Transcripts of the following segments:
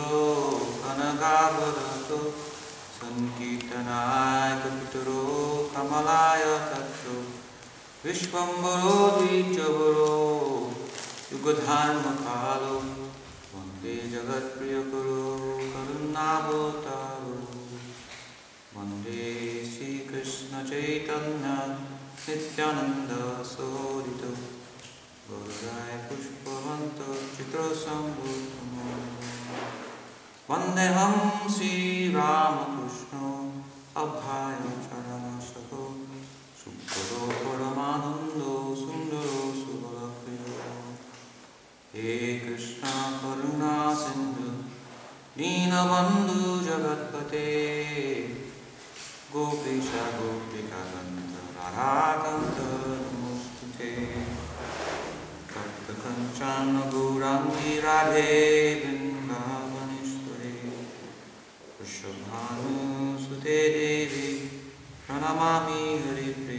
गुरुभ्यो गणगावरतो सङ्कीर्तनाय कपितरो कमलाय तत्सु विश्वम्बरो द्विचबरो युगधार्मकालो वंदे जगत्प्रियगुरो, करुणावतारो। वंदे श्रीकृष्णचैतन्य नित्यानन्दसोदित गुरुराय पुष्पवन्त चित्रसम्भूतम् वन्देऽहं श्रीरामकृष्णो अभ्याय चरणशतो शुद्धो परमानन्दो सुन्दरो सुबलप्रियो हे कृष्ण जगत्पते। गोपीश गोपिका गन्धराकन्धे गोराङ्गीराधेन् Namo Sudevi Pranamami Hari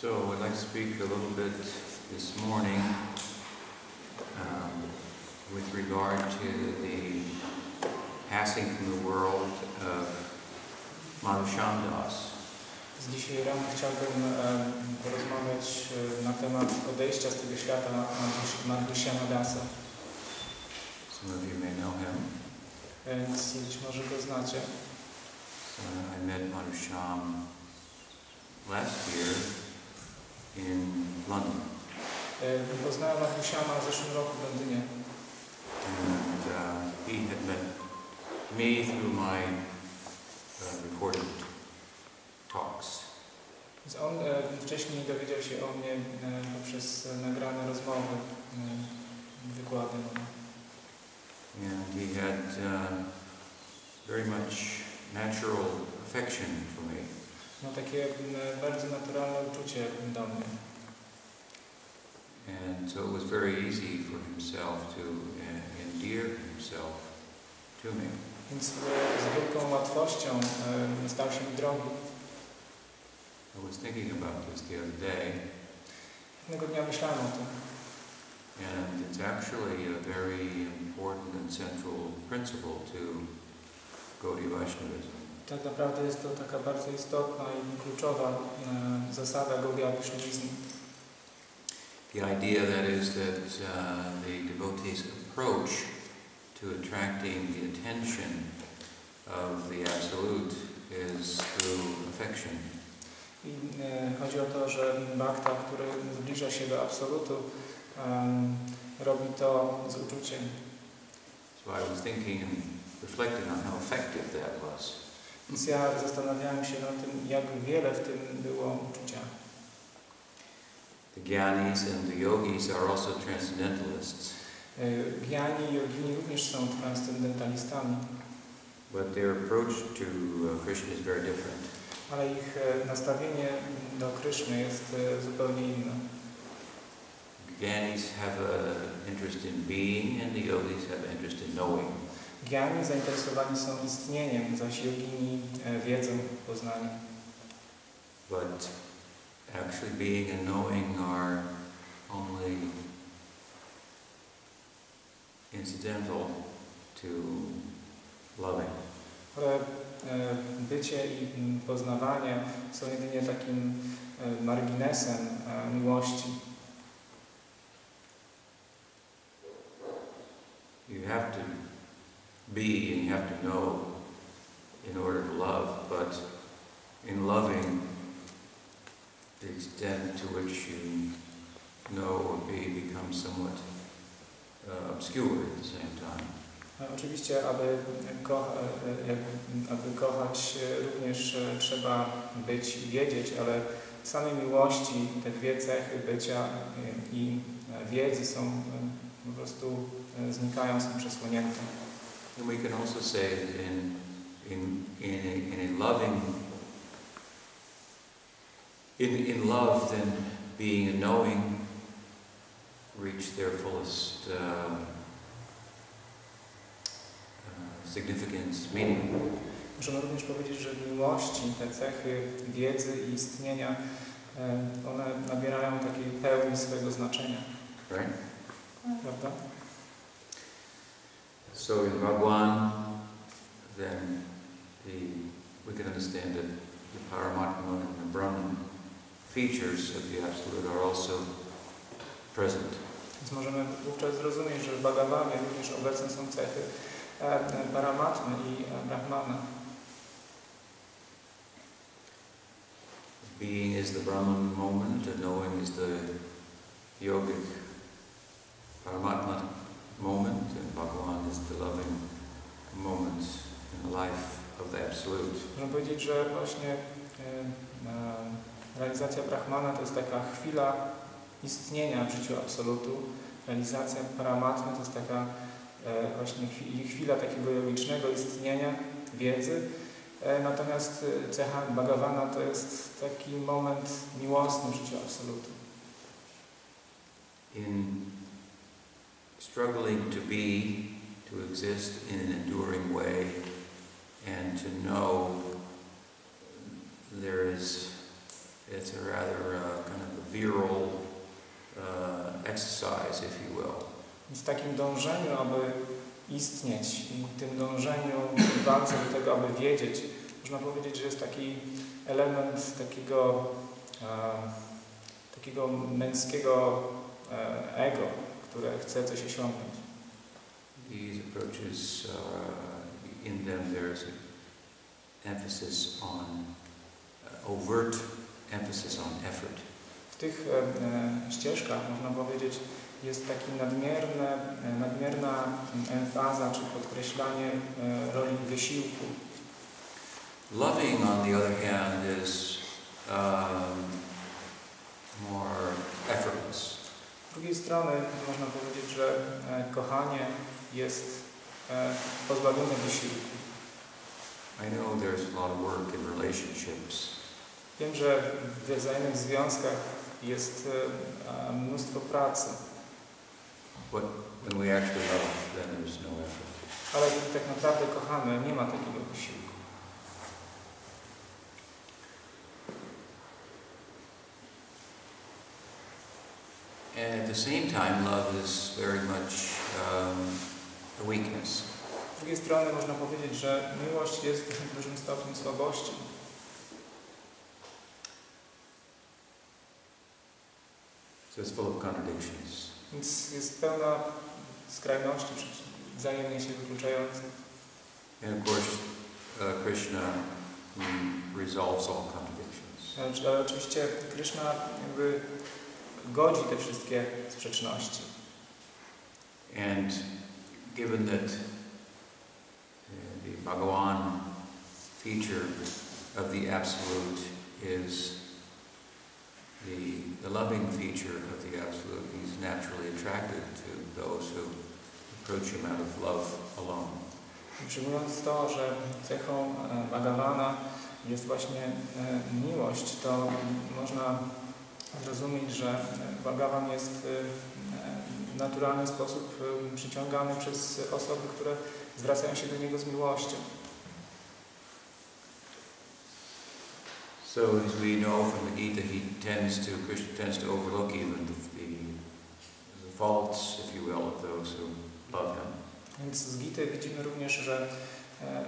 So I'd like to speak a little bit this morning um, with regard to the passing from the world of Madhusham Das. Dzisiaj rano chciałbym e, porozmawiać na temat odejścia z tego świata Madhushama Dasa. Some of you may know him. Więc być może go znacie. So I met Madhusham last year Poznałem Madhushama w zeszłym roku w Londynie. And uh, he had met me through my uh, recorded talks. Więc on e, wcześniej dowiedział się o mnie e, poprzez e, nagrane rozmowy, e, wykłady. And he had uh, very much natural affection for me. Ma takie bardzo naturalne uczucie do mnie. And so it was very easy for himself to uh, endear himself to me. Więc e, z wielką łatwością e, stał się mi drogi. I was thinking about this the other day, Jednego dnia myślałem o tym. and it's actually a very important and central principle to Gaudiya Vaishnavism. Tak naprawdę jest to taka bardzo istotna i kluczowa e, zasada Gaudiya Vaishnavizmu. The idea that is that uh, the devotee's approach to attracting the attention of the Absolute is through affection. I e, chodzi o to, że bhakta, który zbliża się do absolutu, em, robi to z uczuciem. So I was thinking and reflecting on how effective that was. Więc ja zastanawiałem się nad tym, jak wiele w tym było uczucia. The Gyanis and the Yogis are also transcendentalists, E, Giani i yogini również są transcendentalistami, but their approach to uh, Krishna is very different. ale ich e, nastawienie do Kryszny jest e, zupełnie inne. Gyanis have an interest in being, and the Yogis have an interest in knowing. Giani zainteresowani są istnieniem, zaś yogini wiedzą, poznaniem. But actually, being and knowing are only incidental to loving. Ale bycie i poznawanie są jedynie takim marginesem miłości. You have to be and you have to know in order to love, but in loving, the extent to which you know or be becomes somewhat uh, obscure at the same time. Oczywiście, aby, ko e, e, aby kochać e, również trzeba być i wiedzieć, ale w samej miłości te dwie cechy bycia i wiedzy są po prostu znikają, są przesłonięte. And we can also say that in, in, in, a, in a loving, in, in love, then being and knowing reach their fullest uh, uh, significance, meaning. Możemy również powiedzieć, że miłości te cechy wiedzy i istnienia, one nabierają takiej pełni swojego znaczenia. Right? Prawda? So in Bhagwan, then the, we can understand that the Paramatma and the Brahman features of the Absolute are also present. Więc możemy wówczas zrozumieć, że w Bhagavanie również obecne są cechy e, Paramatmy i e, Brahmana. Being is the Brahman moment, and knowing is the yogic Paramatma moment, and Bhagavan is the loving moment in the life of the Absolute. Można powiedzieć, że właśnie realizacja Brahmana to jest taka chwila istnienia w życiu Absolutu. Realizacja Paramatmy to jest taka e, właśnie chwi- chwila takiego jogicznego istnienia, wiedzy. E, Natomiast e, cecha Bhagavana to jest taki moment miłosny w życiu Absolutu. in struggling to be, to exist in an enduring way, and to know there is, it's a rather uh, kind of a virile uh, exercise, if you will. W takim dążeniu, aby istnieć i tym dążeniu, walce do tego, aby wiedzieć, można powiedzieć, że jest taki element takiego, e, takiego męskiego e, ego, które chce coś osiągnąć. These approaches, uh, in them there's an emphasis on, uh, overt emphasis on effort. W tych e, e, ścieżkach, można powiedzieć, jest taki nadmierne, e, nadmierna emfaza czy podkreślanie e, roli wysiłku. Loving, on the other hand, is um, more effortless. Z drugiej strony można powiedzieć, że e, kochanie jest e, pozbawione wysiłku. I know there's a lot of work in relationships, Wiem, że w wzajemnych związkach jest e, mnóstwo pracy, but when we actually love, then there's no effort. ale kiedy tak naprawdę kochamy, nie ma takiego wysiłku. And at the same time, love is very much um, a weakness. Z drugiej strony można powiedzieć, że miłość jest w dużym stopniu słabością. So it's full of contradictions. Więc jest pełna skrajności wzajemnie się wykluczających. And of course, uh, Krishna mm, resolves all contradictions. Ale- oczywiście Krishna jakby godzi te wszystkie sprzeczności. And given that uh, the Bhagawan feature of the Absolute is the, the loving feature of the Absolute, he's naturally attracted to those who approach him out of love alone. Przyjmując to, że cechą e, Bhagavana jest właśnie e, miłość, to można zrozumieć, że Bhagavan jest e, w naturalny sposób przyciągany przez osoby, które zwracają się do niego z miłością. So as we know from the Gita, he tends to, Krishna tends to overlook even the, the, the faults, if you will, of those who love him. Więc z Gity widzimy również, że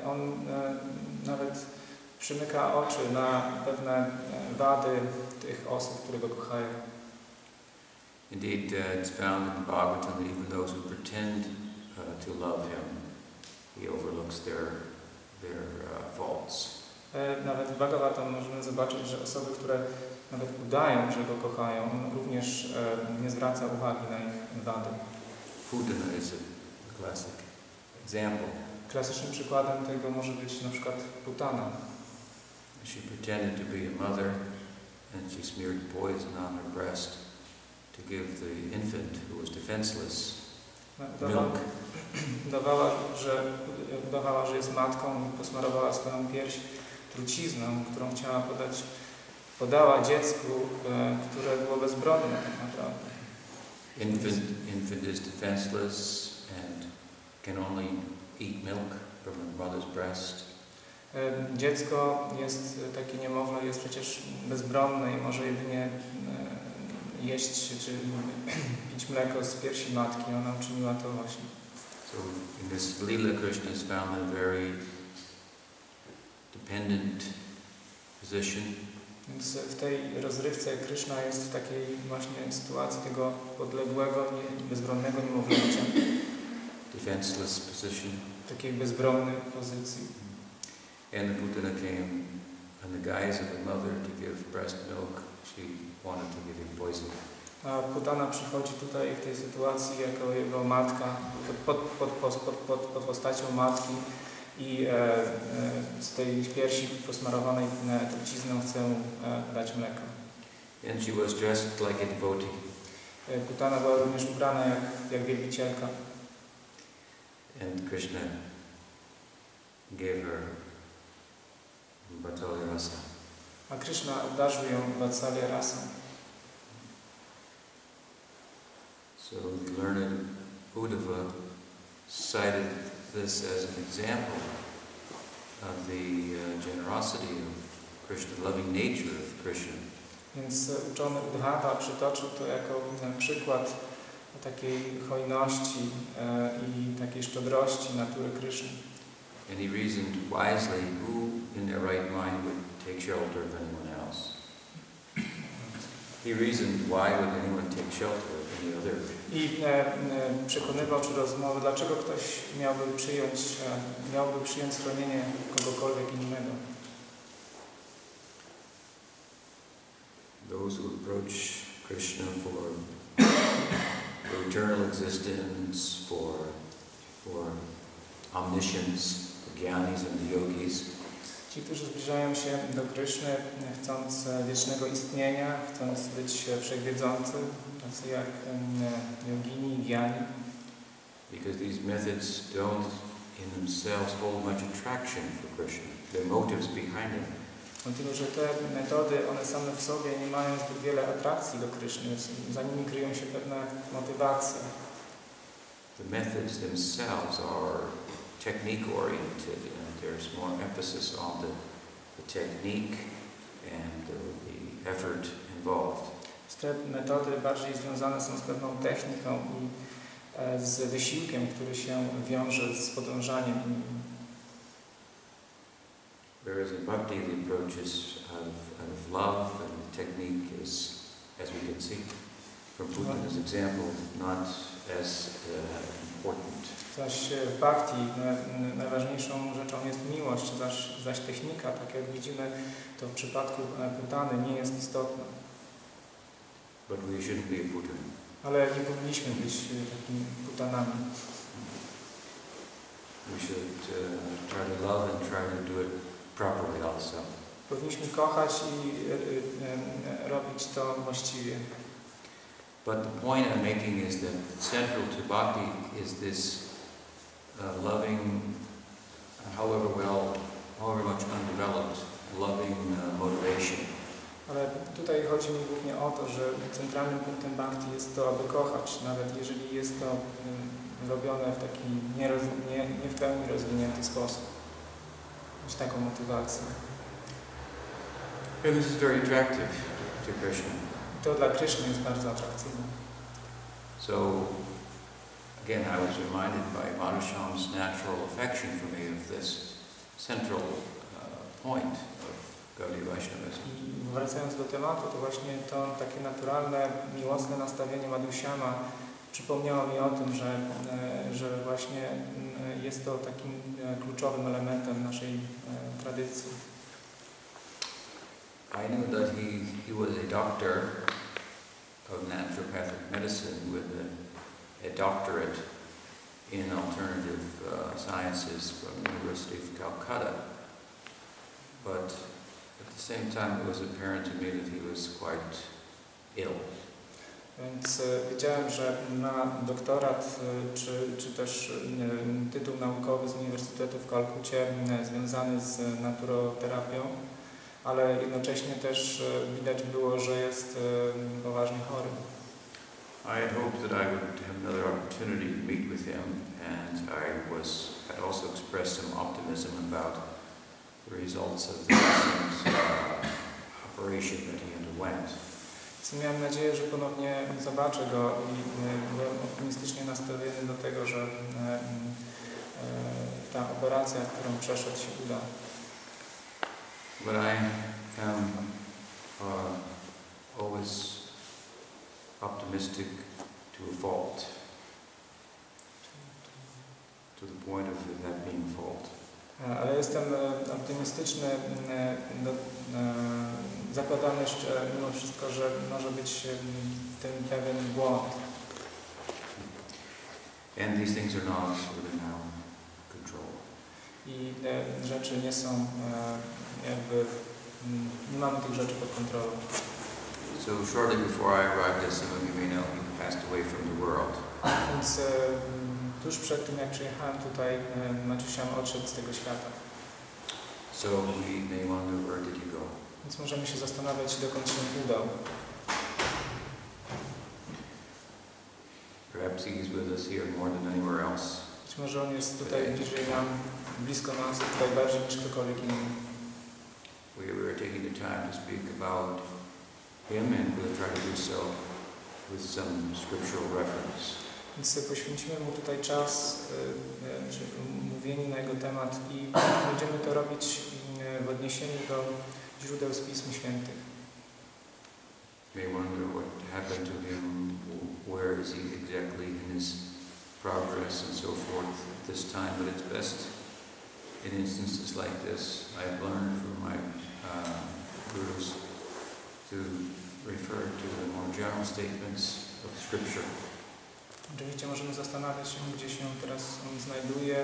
on nawet przymyka oczy na pewne wady tych osób, które go kochają. Indeed, uh, it's found in the Bhagavatam that even those who pretend uh, to love him, he overlooks their, their uh, faults. E, Nawet w Bhagavatam możemy zobaczyć, że osoby, które nawet udają, że go kochają, on również e, nie zwraca uwagi na ich wady. Pudana is a classic example. Klasycznym przykładem tego może być na przykład Putana. She pretended to be a mother, and she smeared poison on her breast to give the infant, who was defenseless, Udawa- milk. Udawała, że, udawała, że jest matką i posmarowała swoją pierś trucizną, którą chciała podać, podała dziecku, e, które było bezbronne tak naprawdę. Infant, infant is defenseless and can only eat milk from her mother's breast. E, Dziecko jest takie niemowlę, jest przecież bezbronne i może jedynie e, jeść czy pić mleko z piersi matki. Ona uczyniła to właśnie. So in this Leela, Krishna is found a very dependent position. Więc w tej rozrywce Kryszna jest w takiej właśnie sytuacji tego podległego, nie, bezbronnego niemowlęcia, defenseless position. w takiej bezbronnej pozycji. And the Putana came in the guise of a mother to give breast milk. She wanted to give him poison. A Putana przychodzi tutaj w tej sytuacji jako jego matka, pod, pod, pod, pod, pod, pod postacią matki i e, e, z tej piersi posmarowanej trucizną chce mu e, dać mleko. And she was dressed like a devotee. Putana była również ubrana jak, jak wielbicielka. And Krishna gave her Bhatali Rasa. A Krishna obdarzył ją Vatsalya rasą. So the learned Uddhava cited this as an example of the uh, generosity of Krishna, the loving nature of Krishna. Więc uczony Udhava przytoczył to jako przykład takiej hojności e, i takiej szczodrości natury Kryszny. And he reasoned wisely who in their right mind would take shelter of anyone else. He reasoned why would anyone take shelter of any other. I e, e, przekonywał czy rozmowy, dlaczego ktoś miałby przyjąć, e, miałby przyjąć schronienie kogokolwiek innego. Those who approach Krishna for, for eternal existence, for, for omniscience, the Gyanis and the yogis, Ci, którzy zbliżają się do Kryszny, chcąc wiecznego istnienia, chcąc być wszechwiedzący, tacy jak e, yogini i gyani, because these methods don't in themselves hold much attraction for Krishna. the motives behind it. Dlatego, że te metody, one same w sobie nie mają zbyt wiele atrakcji do Kryszny, za nimi kryją się pewne motywacje. The methods themselves are technique oriented, and there's more emphasis on the, the technique and the, the effort involved. Te metody bardziej związane są z pewną techniką i z wysiłkiem, który się wiąże z podążaniem. Whereas in bhakti, the approach is out of, out of love, and the technique is, as we can see from Putin's example, not as uh, important. Zaś w bhakti na- najważniejszą rzeczą jest miłość, zaś, zaś technika, tak jak widzimy, to w przypadku e, Putany nie jest istotna. But we shouldn't be. Ale nie powinniśmy być e, takimi Putanami. We should uh, try to love and try to do it properly also. Powinniśmy kochać i e, e, e, robić to właściwie. But the point I'm making is that central to bhakti is this uh, loving, however well, however much undeveloped, loving uh, motivation. Ale tutaj chodzi mi głównie o to, że centralnym punktem bhakti jest to, aby kochać, nawet jeżeli jest to mm, robione w taki nieroz, nie, nie w pełni rozwinięty sposób. Mieć taką motywację. This is very attractive to Krishna. To dla Kryszny jest bardzo atrakcyjne. So, again, I was reminded by Madhusham's natural affection for me of this central uh, point of Gaudiya Vaishnavism. Wracając do tematu, to właśnie to takie naturalne, miłosne nastawienie Madhusiama przypomniało mi o tym, że, e, że właśnie mm, jest to takim e, kluczowym elementem naszej e, tradycji. I knew that he, he was a doctor of naturopathic medicine with a, a doctorate in alternative uh, sciences from the University of Calcutta. But at the same time, it was apparent to me that he was quite ill. Więc e, wiedziałem, że ma doktorat e, czy, czy też e, tytuł naukowy z Uniwersytetu w Kalkucie związany z naturoterapią, ale jednocześnie też widać było, że jest poważnie chory. I had hoped that I would have another opportunity to meet with him, and I was had also expressed some optimism about the results of the recent uh, operation that he underwent. Miałem nadzieję, że ponownie zobaczę go i byłem optymistycznie nastawiony do tego, że ta operacja, którą przeszedł się uda. But I am uh, always optimistic to a fault, to the point of that being fault. Ale jestem e, optymistyczny, e, do, e, zakładam jeszcze mimo wszystko, że może być tym pewien błąd. And these things are not within our control. I te rzeczy nie są jakby, mm, nie mamy tych rzeczy pod kontrolą. So shortly before I arrived, as some of you may know, he passed away from the world. Więc tuż przed tym, jak przyjechałem tutaj, Maciusiam odszedł z tego świata. So we may wonder where did he go? Więc możemy się zastanawiać, dokąd się udał. Perhaps he's with us here more than anywhere else. Być może on jest tutaj bliżej nam, blisko nas, tutaj bardziej niż ktokolwiek inny. We were taking the time to speak about him, and we'll try to do so with some scriptural reference. Więc poświęcimy mu tutaj czas, mówienie na jego temat i będziemy to robić w odniesieniu do źródeł z Pism Świętych. May wonder what happened to him, where is he exactly in his progress and so forth at this time, but it's best in instances like this, I've learned from my uh, gurus to refer to the more general statements of Scripture. Oczywiście możemy zastanawiać się, gdzie się teraz on znajduje,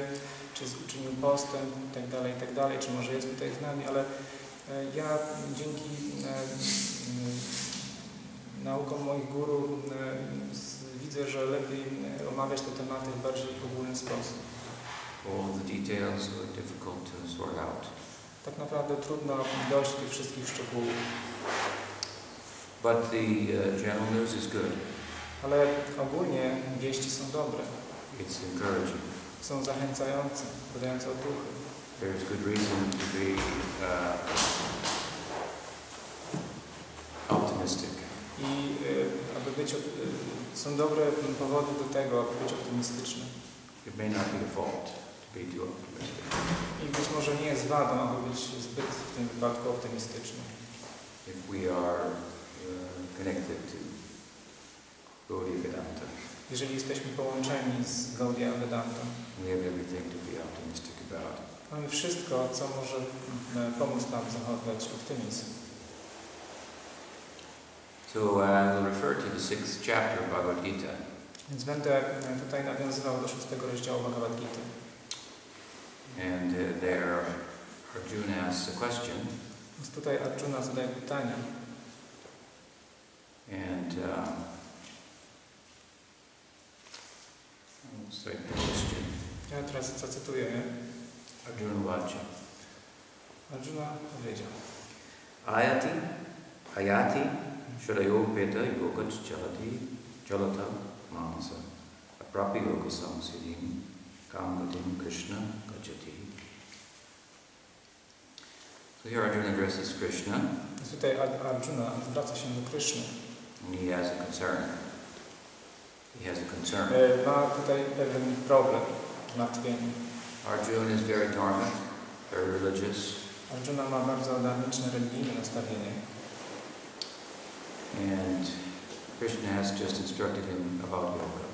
czy uczynił postęp itd., itd., czy może jest tutaj z nami, ale e, ja dzięki e, m, naukom moich guru e, widzę, że lepiej e, omawiać te tematy w bardziej ogólny sposób. All the details are difficult to sort out. Tak naprawdę trudno dojść do tych wszystkich szczegółów. But the uh, general news is good. Ale ogólnie wieści są dobre, It's encouraging. są zachęcające, dodające otuchy. There's good reason to be uh, optimistic. I y, aby być, y, są dobre powody do tego, aby być optymistycznym. It may not be a fault to be too optimistic. I być może nie jest wadą, aby być zbyt w tym wypadku optymistycznym. If we are uh, connected to Gaudiya Vedanta, Jeżeli jesteśmy połączeni z Gaudiya Vedanta, we have everything to be optimistic about. mamy wszystko, co może m, pomóc nam zachować optymizm. So uh, I will refer to the sixth chapter of Bhagavad Gita. Więc będę e, tutaj nawiązywał do szóstego rozdziału Bhagavad Gita. And uh, there Arjuna asks a question. Więc tutaj Arjuna zadaje pytania. And um, I'll cite question. Ja teraz zacytuję. nie? Arjuna Vacha. Arjuna powiedział. Ayati, ayati, shradayopeta yogat chalati, chalata manasa, aprapi yoga samsiddhim, kamgatim Krishna gajati. So here Arjuna addresses Krishna, tutaj Arjuna zwraca się do Kryszny. And he has a concern. He has a concern. Ma tutaj pewien problem, zmartwienie. Arjuna is very dharmic, very religious, Arjuna ma bardzo dynamiczne religijne nastawienie. and Krishna has just instructed him about yoga.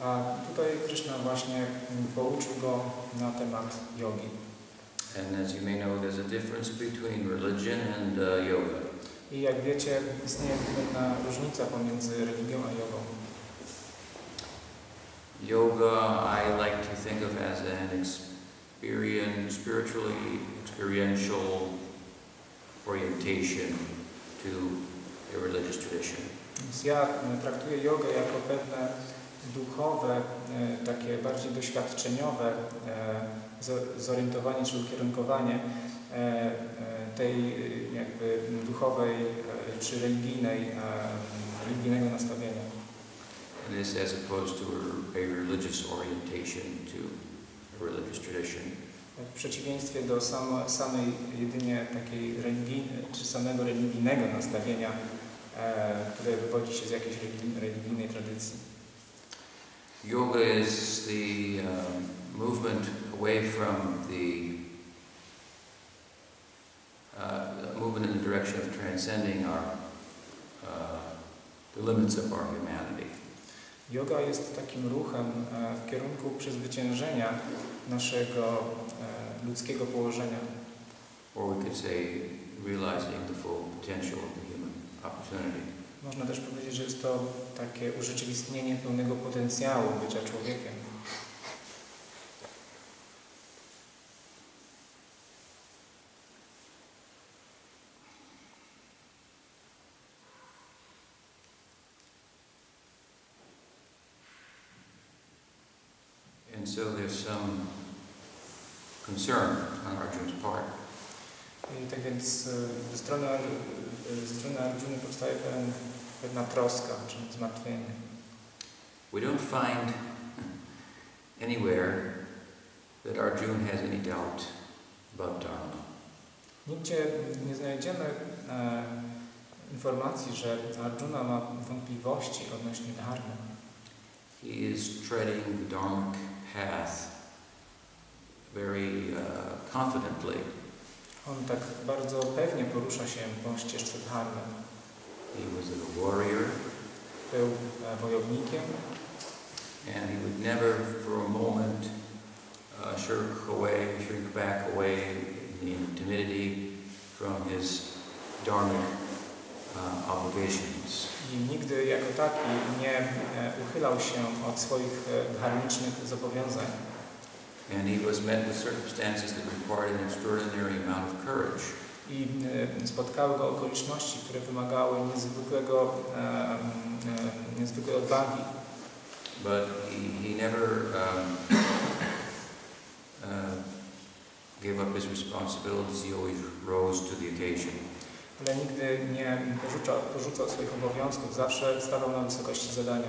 A tutaj Krishna właśnie pouczył go na temat jogi. And as you may know, there's a difference between religion and uh, yoga. I jak wiecie, istnieje pewna różnica pomiędzy religią a jogą. Yoga, I like to think of as an experience, spiritually experiential orientation to a religious tradition. Więc ja mm, traktuję jogę jako pewne duchowe, e, takie bardziej doświadczeniowe e, zo- zorientowanie czy ukierunkowanie e, e, tej e, jakby duchowej e, czy religijnej, e, religijnego nastawienia. This as opposed to a, religious orientation to a religious tradition. W przeciwieństwie do samo, samej jedynie takiej religijnej, czy samego religijnego nastawienia, e, które wywodzi się z jakiejś religi- religijnej tradycji. Yoga is the um, movement away from the uh, movement in the direction of transcending our uh, the limits of our humanity. Yoga jest takim ruchem e, w kierunku przezwyciężenia naszego e, ludzkiego położenia, Or we could say realizing the full potential of the human opportunity. Można też powiedzieć, że jest to takie urzeczywistnienie pełnego potencjału bycia człowiekiem. And so there's some concern on Arjun's part. I tak więc e, ze strony, e, ze strony Arjuny powstaje pewien, pewna troska, czy zmartwienie. We don't find anywhere that Arjun has any doubt about Dharma. Nigdzie nie znajdziemy e, informacji, że Arjuna ma wątpliwości odnośnie dharmy. He is treading the Dharmic path very uh, confidently. On tak bardzo pewnie porusza się po ścieżce dharmy. He was a warrior, Był wojownikiem and he would never for a moment uh, shirk away, shrink back away in timidity from his Dharmic uh, obligations. I nigdy jako taki nie e, uchylał się od swoich e, dharmicznych zobowiązań. And he was met with circumstances that required an extraordinary amount of courage. I e, spotkały go okoliczności, które wymagały niezwykłego, e, e, niezwykłej odwagi. But he, he never um, uh, gave up his responsibilities, he always rose to the occasion. Ale nigdy nie porzucał, porzucał swoich obowiązków, zawsze stawał na wysokości zadania.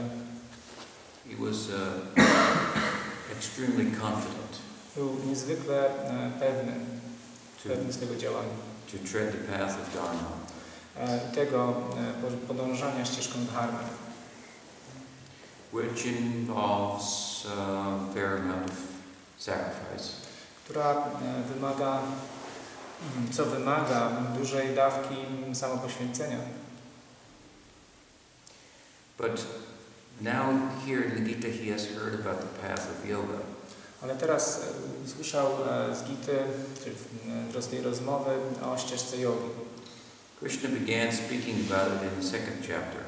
He was uh, extremely confident Był niezwykle e, pewny, to, pewny swego działania. to tread the path of Dharma. I tego e, po- podążania ścieżką dharmy, which involves uh, a fair amount of sacrifice. która wymaga, co wymaga dużej dawki samopoświęcenia. But now here in the Gita he has heard about the path of yoga. Ale teraz e, słyszał e, z Gity, czy w- e, z tej rozmowy o ścieżce jogi. Krishna began speaking about it in the second chapter.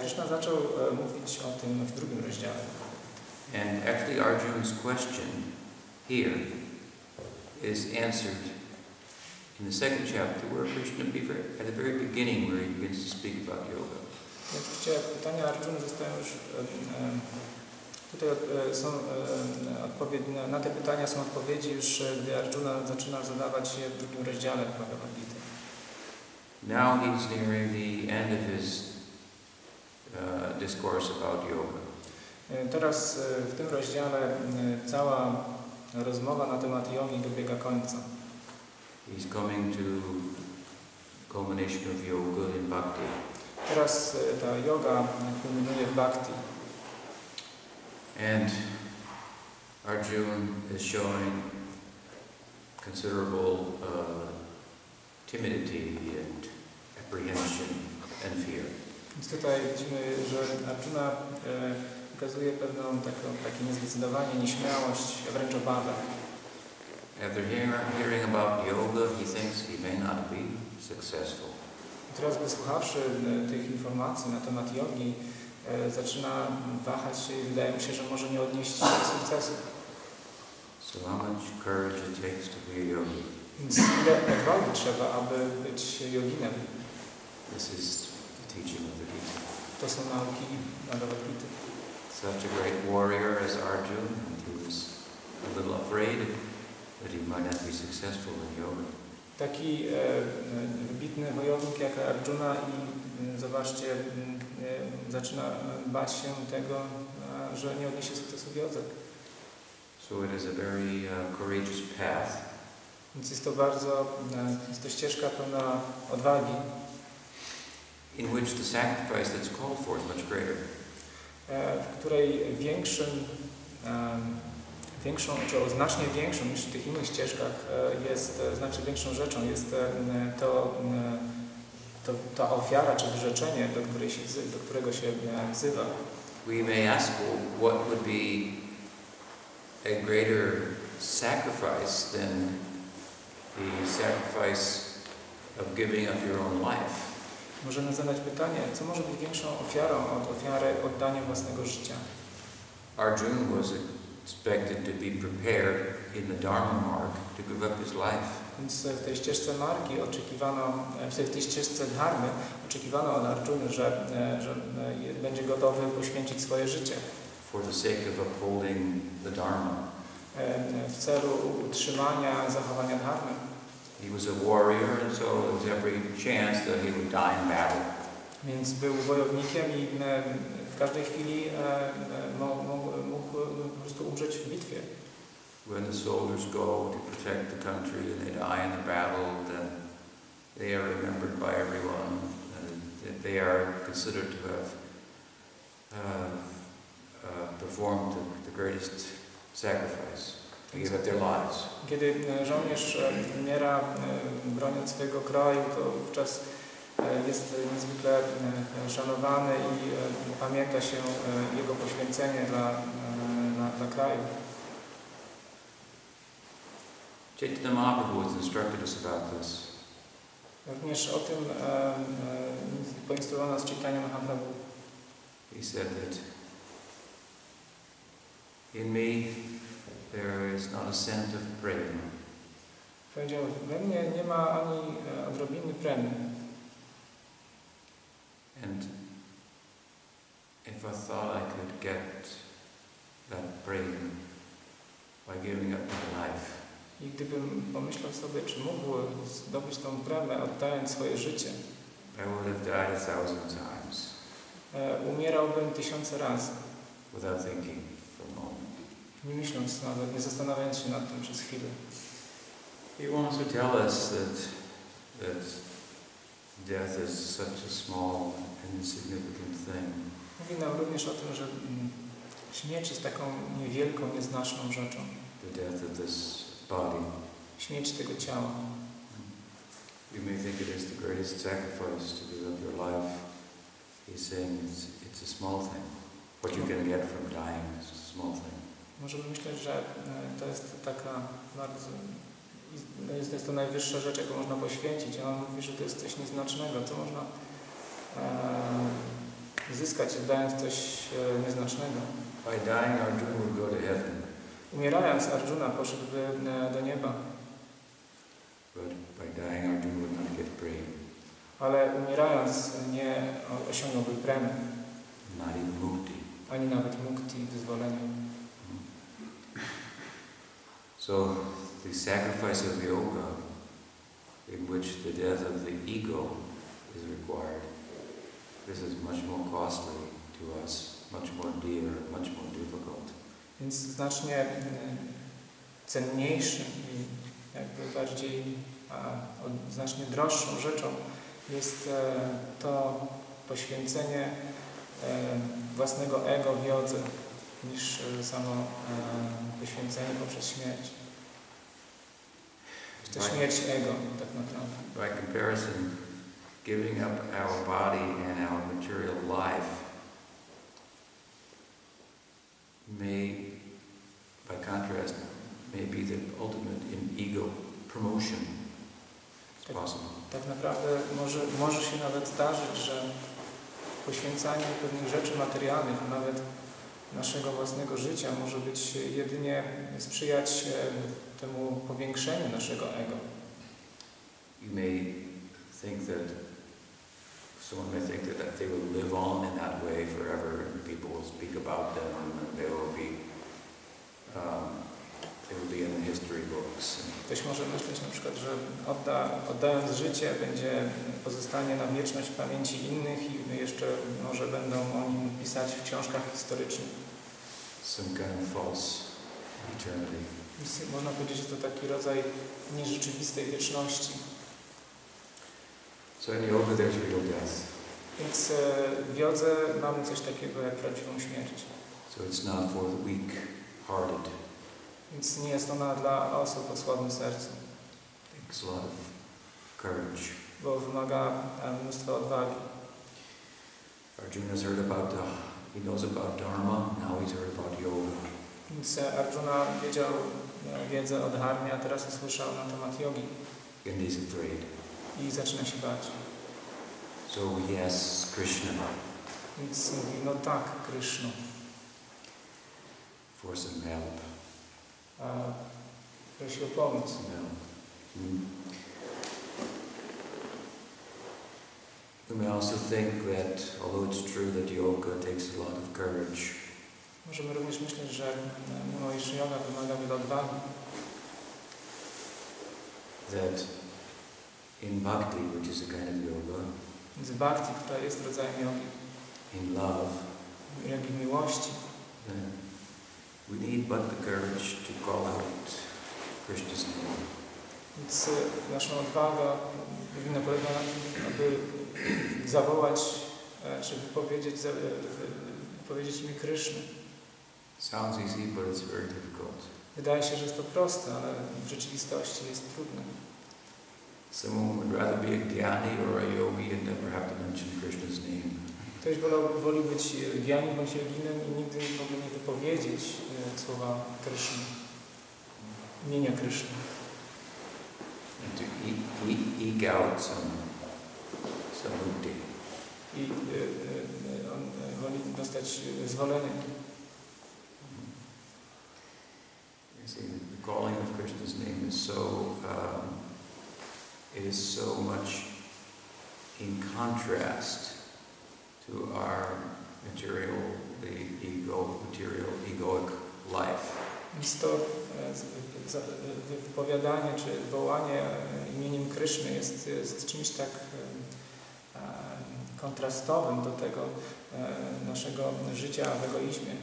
Krishna zaczął mówić o tym w drugim rozdziale. And actually Arjun's question here is answered in the second chapter where Krishna, at the very beginning where he begins to speak about yoga. Oczywiście pytania Arjuna zostają już e, e, tutaj e, są e, odpowiedzi, na- te pytania są odpowiedzi już, e, gdy Arjuna zaczyna zadawać je w drugim rozdziale Bhagavad Gita. Now he's nearing the end of his uh, discourse about yoga. E, Teraz e, w tym rozdziale e, cała rozmowa na temat jogi dobiega końca. He's coming to culmination of yoga in bhakti. Teraz ta yoga kulminuje w bhakti. And Arjun is showing considerable uh, timidity and apprehension and fear. Więc tutaj widzimy, że Arjuna e, pokazuje pewną taką, takie niezdecydowanie, nieśmiałość, wręcz obawę. After hear, hearing about yoga, he thinks he may not be successful. Teraz wysłuchawszy tych informacji na temat jogi, zaczyna wahać się i wydaje mu się, że może nie odnieść sukcesu. So how much courage it takes to be a yogi? Więc ile odwagi trzeba, aby być joginem? This is the teaching of the Gita. To są nauki Bhagavad Gita. Such a great warrior as Arjun, and he was a little afraid that he might not be successful in yoga. Taki e, e, wybitny wojownik jak Arjuna i e, zobaczcie, m, e, zaczyna bać się tego, że nie odniesie sukcesu w jodze. So it is a very uh, courageous path. Więc jest to bardzo, jest to ścieżka pełna odwagi, in which the sacrifice that's called for is much greater. w której większym, em, większą, czy o znacznie większą niż w tych innych ścieżkach e, jest, e, znacznie większą rzeczą jest e, to, to, ta ofiara czy wyrzeczenie, do, której się, do którego się wzywa. We may ask, what would be a greater sacrifice than the sacrifice of giving up your own life? Możemy zadać pytanie, co może być większą ofiarą od ofiary oddania własnego życia? Arjun was expected to be prepared in the Dharma mark to give up his life. Więc w tej ścieżce marki oczekiwano, w tej- w tej ścieżce dharmy oczekiwano od Arjuny, że, e, że e, będzie gotowy poświęcić swoje życie for the sake of upholding the Dharma. e, w celu utrzymania zachowania dharmy. He was a warrior, and so there was every chance that he would die in battle. Więc był wojownikiem i e, w każdej chwili e, e, mo- mo- mógł po prostu umrzeć w bitwie. When the soldiers go to protect the country and they die in the battle, then they are remembered by everyone. And they are considered to have uh, uh, performed the, the greatest sacrifice. Kiedy e, żołnierz e, umiera e, broniąc swojego kraju, to wówczas jest niezwykle szanowany i pamięta się jego poświęcenie dla, dla, dla kraju. Chaitanya Mahaprabhu has instructed us about this. Również o tym e, poinstruował nas czytanie Mahaprabhu. He said that in me there is not a scent of prema. Powiedział, we mnie nie ma ani odrobiny premy. And if I thought I could get that brain by giving up my life, I gdybym pomyślał sobie, czy mógł zdobyć tą premię, oddając swoje życie, I would have died a thousand times e, umierałbym tysiące razy, without thinking for a moment. nie myśląc nawet, nie zastanawiając się nad tym przez chwilę. He wants to tell us that, that death is such a small and insignificant thing. Mówi nam również o tym, że mm, śmierć jest taką niewielką, nieznaczną rzeczą. the death of this body. Śmierć tego ciała. You may think it is the greatest sacrifice to give up your life. He's saying it's, it's a small thing. What you can get from dying is a small thing. Możemy myśleć, że e, to jest taka bardzo... Jest, jest to najwyższa rzecz, jaką można poświęcić. A on mówi, że to jest coś nieznacznego, co można e, zyskać, oddając coś e, nieznacznego. By dying, Arjuna would go to heaven, Umierając, Arjuna poszedłby do nieba, but by dying, Arjuna would not get brain, ale umierając nie osiągnąłby premię, not even mukti. ani nawet mukti, wyzwolenia. So, the sacrifice of yoga, in which the death of the ego is required, this is much more costly to us, much more dear, much more difficult. Więc znacznie e, cenniejszym i jakby bardziej, znacznie droższą rzeczą jest e, to poświęcenie e, własnego ego w jodze niż samo poświęcenie poprzez śmierć. To śmierć ego tak naprawdę. by comparison, giving up our body and our material life may, by contrast, may be the ultimate in ego promotion. Possible. Tak naprawdę może, może się nawet zdarzyć, że poświęcanie pewnych rzeczy materialnych, a nawet naszego własnego życia może być jedynie sprzyjać e, temu powiększeniu naszego ego. You may think that someone may think that they will live on in that way forever, and people will speak about them, and they will be um, they will be in the history books. Ktoś może myśleć na przykład, że odda, oddając życie będzie pozostanie na wieczność w pamięci innych i jeszcze może będą o nim pisać w książkach historycznych. Some kind of false eternity. Można powiedzieć, że to taki rodzaj nierzeczywistej wieczności. So yoga. Więc e, w jodze mamy coś takiego jak prawdziwą śmierć. So it's not for the weak-hearted. Więc nie jest ona dla osób o słabym sercu, takes a lot of courage. bo wymaga e, mnóstwa odwagi. Arjuna's heard about the, he knows about dharma. Now he's heard about yoga. Więc e, Arjuna wiedział wiedzę o dharmie, a teraz usłyszał na temat jogi And he's afraid. I zaczyna się bać. So yes, Krishna. Więc mówi, no tak, Kryszno, for some help. a prosi o pomoc. Help. Mm. We may also think that, although it's true that yoga takes a lot of courage, Możemy również myśleć, że mimo iż yoga wymaga wiele odwagi, that in bhakti, which is a kind of yoga, więc bhakti, która jest rodzajem jogi, in love, jogi miłości, we need but the courage to call out Krishna's name. Więc e, nasza odwaga powinna polegać na tym, aby zawołać, e, czy wypowiedzieć, za- e, wy- wypowiedzieć imię Kryszny. Sounds easy, but it's very difficult. Wydaje się, że jest to proste, ale w rzeczywistości jest trudne. Someone would rather be a jnani or a yogi and never have to mention Krishna's name. Ktoś wolał, woli być gwianin bądź joginem i nigdy w ogóle nie wypowiedzieć słowa Kryszny, imienia Kryszny. And to e- e- eke out some, some mukti. I on woli dostać zwolenie. You see, the calling of Krishna's name is so, um, it is so much in contrast to our material, the ego, material, egoic life. Więc to e, e, wypowiadanie czy wołanie e, imieniem Kryszny jest, jest czymś tak kontrastowym do tego naszego życia w egoizmie.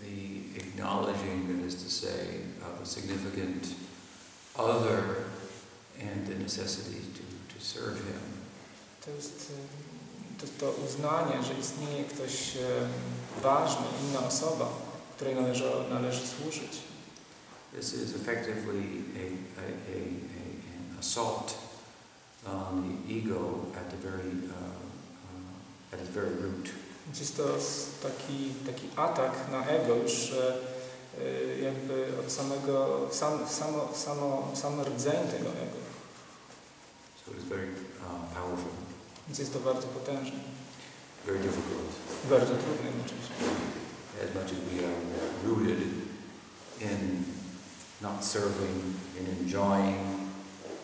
The acknowledging, that is to say, significant other and the necessity to, to serve Him. To jest e, to, to uznanie, że istnieje ktoś e, ważny, inna osoba, której należy, należy służyć. This is effectively a, a, a, an assault on the ego at the very, uh, uh, at its very root. Jest to taki, taki atak na ego już jakby od samego, sam, samo, samo, sam rdzeń tego ego. So it is very uh, powerful, Więc jest to bardzo potężne. very difficult. Bardzo trudne jednocześnie. As much as we are rooted in not serving, in enjoying,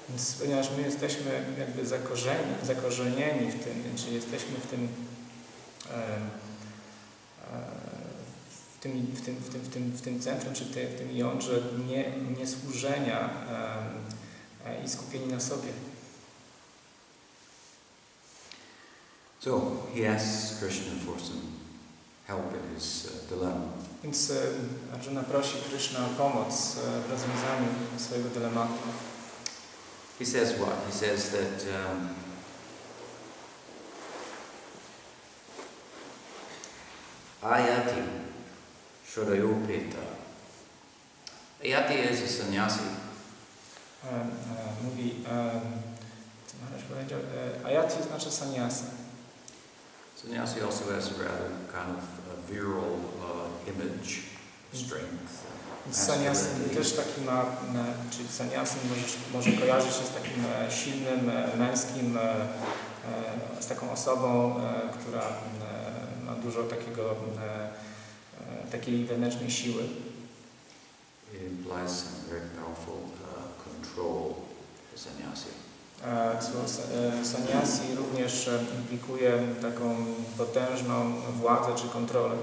Więc ponieważ my jesteśmy jakby zakorzeni, zakorzenieni w tym, czy jesteśmy w tym, e, e, tym, w tym, w tym, w tym, w tym centrum, czy w, tej, w tym jądrze nie, niesłużenia e, e, i skupieni na sobie. So he asks Krishna for some help in his uh, dilemma. Więc e, Arjuna prosi Kryszna o pomoc e, w rozwiązaniu swojego dylematu. He says what? He says that um, Ayati Shodayopeta. Is a sannyasi. E, e, mówi, e, co Maharaj powiedział, ayati znaczy sannyasa. Sannyasi also has rather kind of a virile uh, image, strength. Też taki ma, czyli sannyasy może, może kojarzyć się z takim silnym, męskim, z taką osobą, która ma dużo takiego, takiej wewnętrznej siły. Uh, sannyasi. E, również e, implikuje taką potężną władzę czy kontrolę.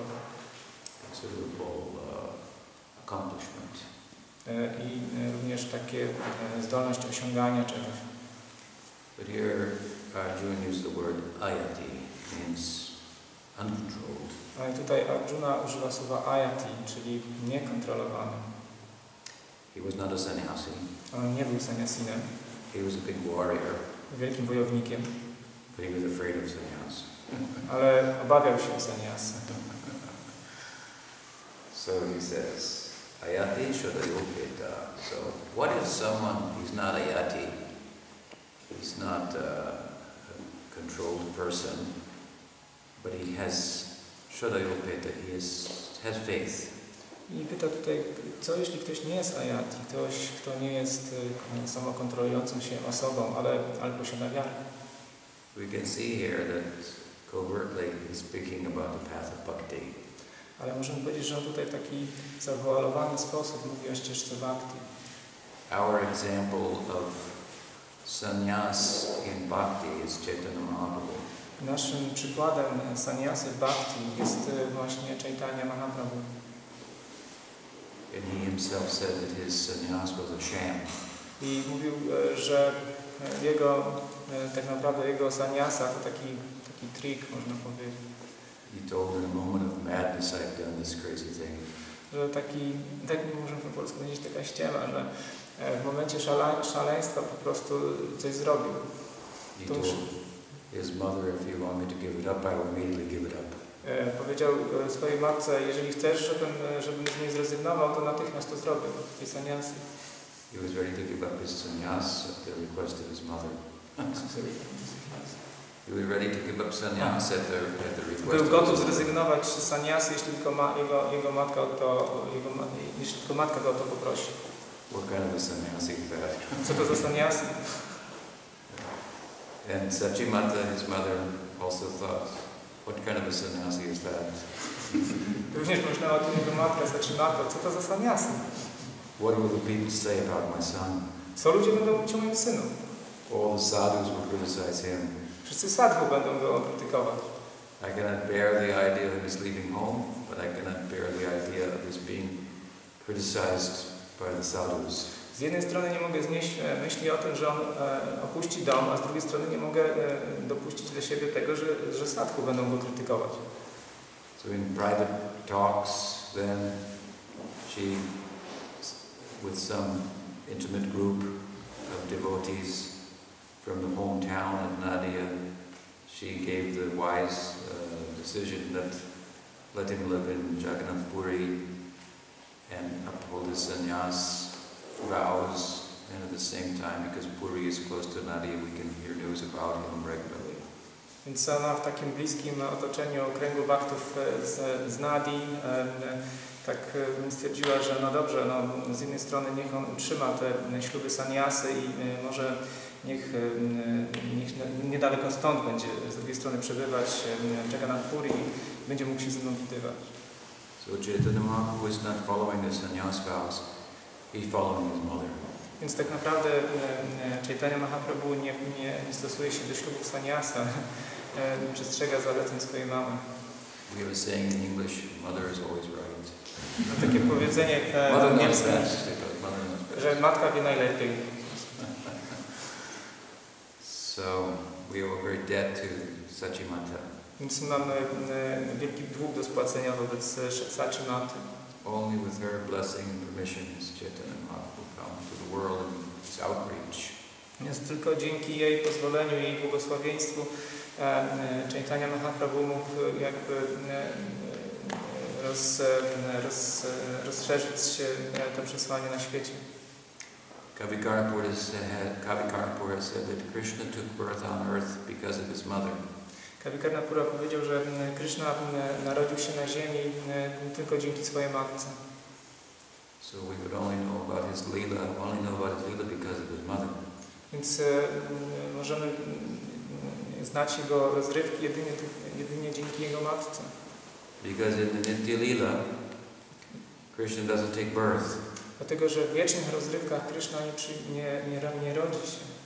uh. E, i również takie zdolność osiągania czegoś. But here Arjuna used the word ayati, means uncontrolled. Tutaj Arjuna używa słowa ayati, czyli niekontrolowany. He was not a sannyasi. On nie był sannyasinem, He was a big warrior, wielkim wojownikiem, but he was afraid of sannyas. ale obawiał się sannyasy. So he says, ayati shodayopeta. So what if someone, he's not ayati, he's not a controlled person, but he has shodayopeta, he has, has faith. I pyta tutaj, co jeśli ktoś nie jest ayati, ktoś, kto nie jest e, samokontrolującą się osobą, ale, ale posiada wiarę. We can see here that covertly he's speaking about the path of bhakti. Ale możemy powiedzieć, że on tutaj w taki zawoalowany sposób mówi o ścieżce bhakti. Our example of sannyas in bhakti is Chaitanya Mahaprabhu. Naszym przykładem sannyasy w bhakti jest e, właśnie Chaitanya Mahaprabhu. And he himself said that his sannyas was a sham. I mówił, e, że e, jego, tak naprawdę jego sannyasa to taki, taki trik, można powiedzieć. He told in a moment of madness, I've done this crazy thing. Że taki, tak nie możemy po polsku powiedzieć, taka ściema, że w momencie szale, szaleństwa po prostu coś zrobił. He To told his mother, if you want me to give it up, I will immediately give it up. E, Powiedział e, swojej matce, jeżeli chcesz, żebym, e, żebym z niej zrezygnował, to natychmiast to zrobię, tej sannyasy. He was ready to give up his sannyas at the request of his mother. He was ready to give up sannyas at the, at the request Był gotów zrezygnować z sannyasy, jeśli tylko ma, jego, jego matka o to, jego, jeśli tylko matka go o to poprosi. What kind of a sannyasi is that? Co to za sannyasy? And Sachimata, his mother, also thought, what kind of a sannyasi is that? Również myślała o tym jego matka Sachimato, co to za sannyasy? What will the people say about my son? Co ludzie będą mówić o moim synu? All the sadhus will criticize him. Wszyscy sadhu będą go krytykować. I cannot bear the idea of his leaving home, but I cannot bear the idea of his being criticized by the sadhus. Z jednej strony nie mogę znieść e, myśli o tym, że on e, opuści dom, a z drugiej strony nie mogę e, dopuścić do siebie tego, że, że sadhu będą go krytykować. So in private talks, then she, with some intimate group of devotees from the hometown of Nadia, she gave the wise uh, decision that let him live in Jagannath Puri and uphold his sannyas vows, and at the same time, because Puri is close to Nadia, we can hear news about him regularly. Więc ona w takim bliskim otoczeniu kręgu baktów e, z, z Nadi e, e, tak stwierdziła, że no dobrze, no, z jednej strony niech on utrzyma te śluby saniasy i może niech, niech niedaleko stąd będzie z drugiej strony przebywać e, Jagannath Puri i będzie mógł się ze mną widywać. So Chaitanya Mahaprabhu is not following the sannyas vows, he's following his mother. Więc tak naprawdę e, e, Chaitanya Mahaprabhu nie, nie, nie stosuje się do ślubów saniasa, e, przestrzega zaleceń swojej mamy. We have a saying in English, mother is always right. No, takie powiedzenie Mother knows angielskie, best, because mother knows best. że matka wie najlepiej. So we owe a great debt to Sachimata. Więc mamy wielki dług do spłacenia wobec Sachimaty. Only with her blessing and permission has Chaitanya Mahaprabhu come to the world and outreach. Więc tylko dzięki jej pozwoleniu, jej błogosławieństwu e, e, Chaitanya Mahaprabhu mógł jakby e, roz, roz, rozszerzyć się to przesłanie na świecie. Kavi Karnapur has said that Krishna took birth on earth because of his mother. Kavikarnapura powiedział, że m, Krishna m, narodził się na ziemi m, tylko dzięki swojej matce. So we would only know about his only know about his because of his mother. Więc e, możemy znać jego rozrywki jedynie, jedynie dzięki jego matce. Because in the Nitya Krishna doesn't take birth. Dlatego, że w wiecznych rozrywkach Krishna nie, nie, nie rodzi się.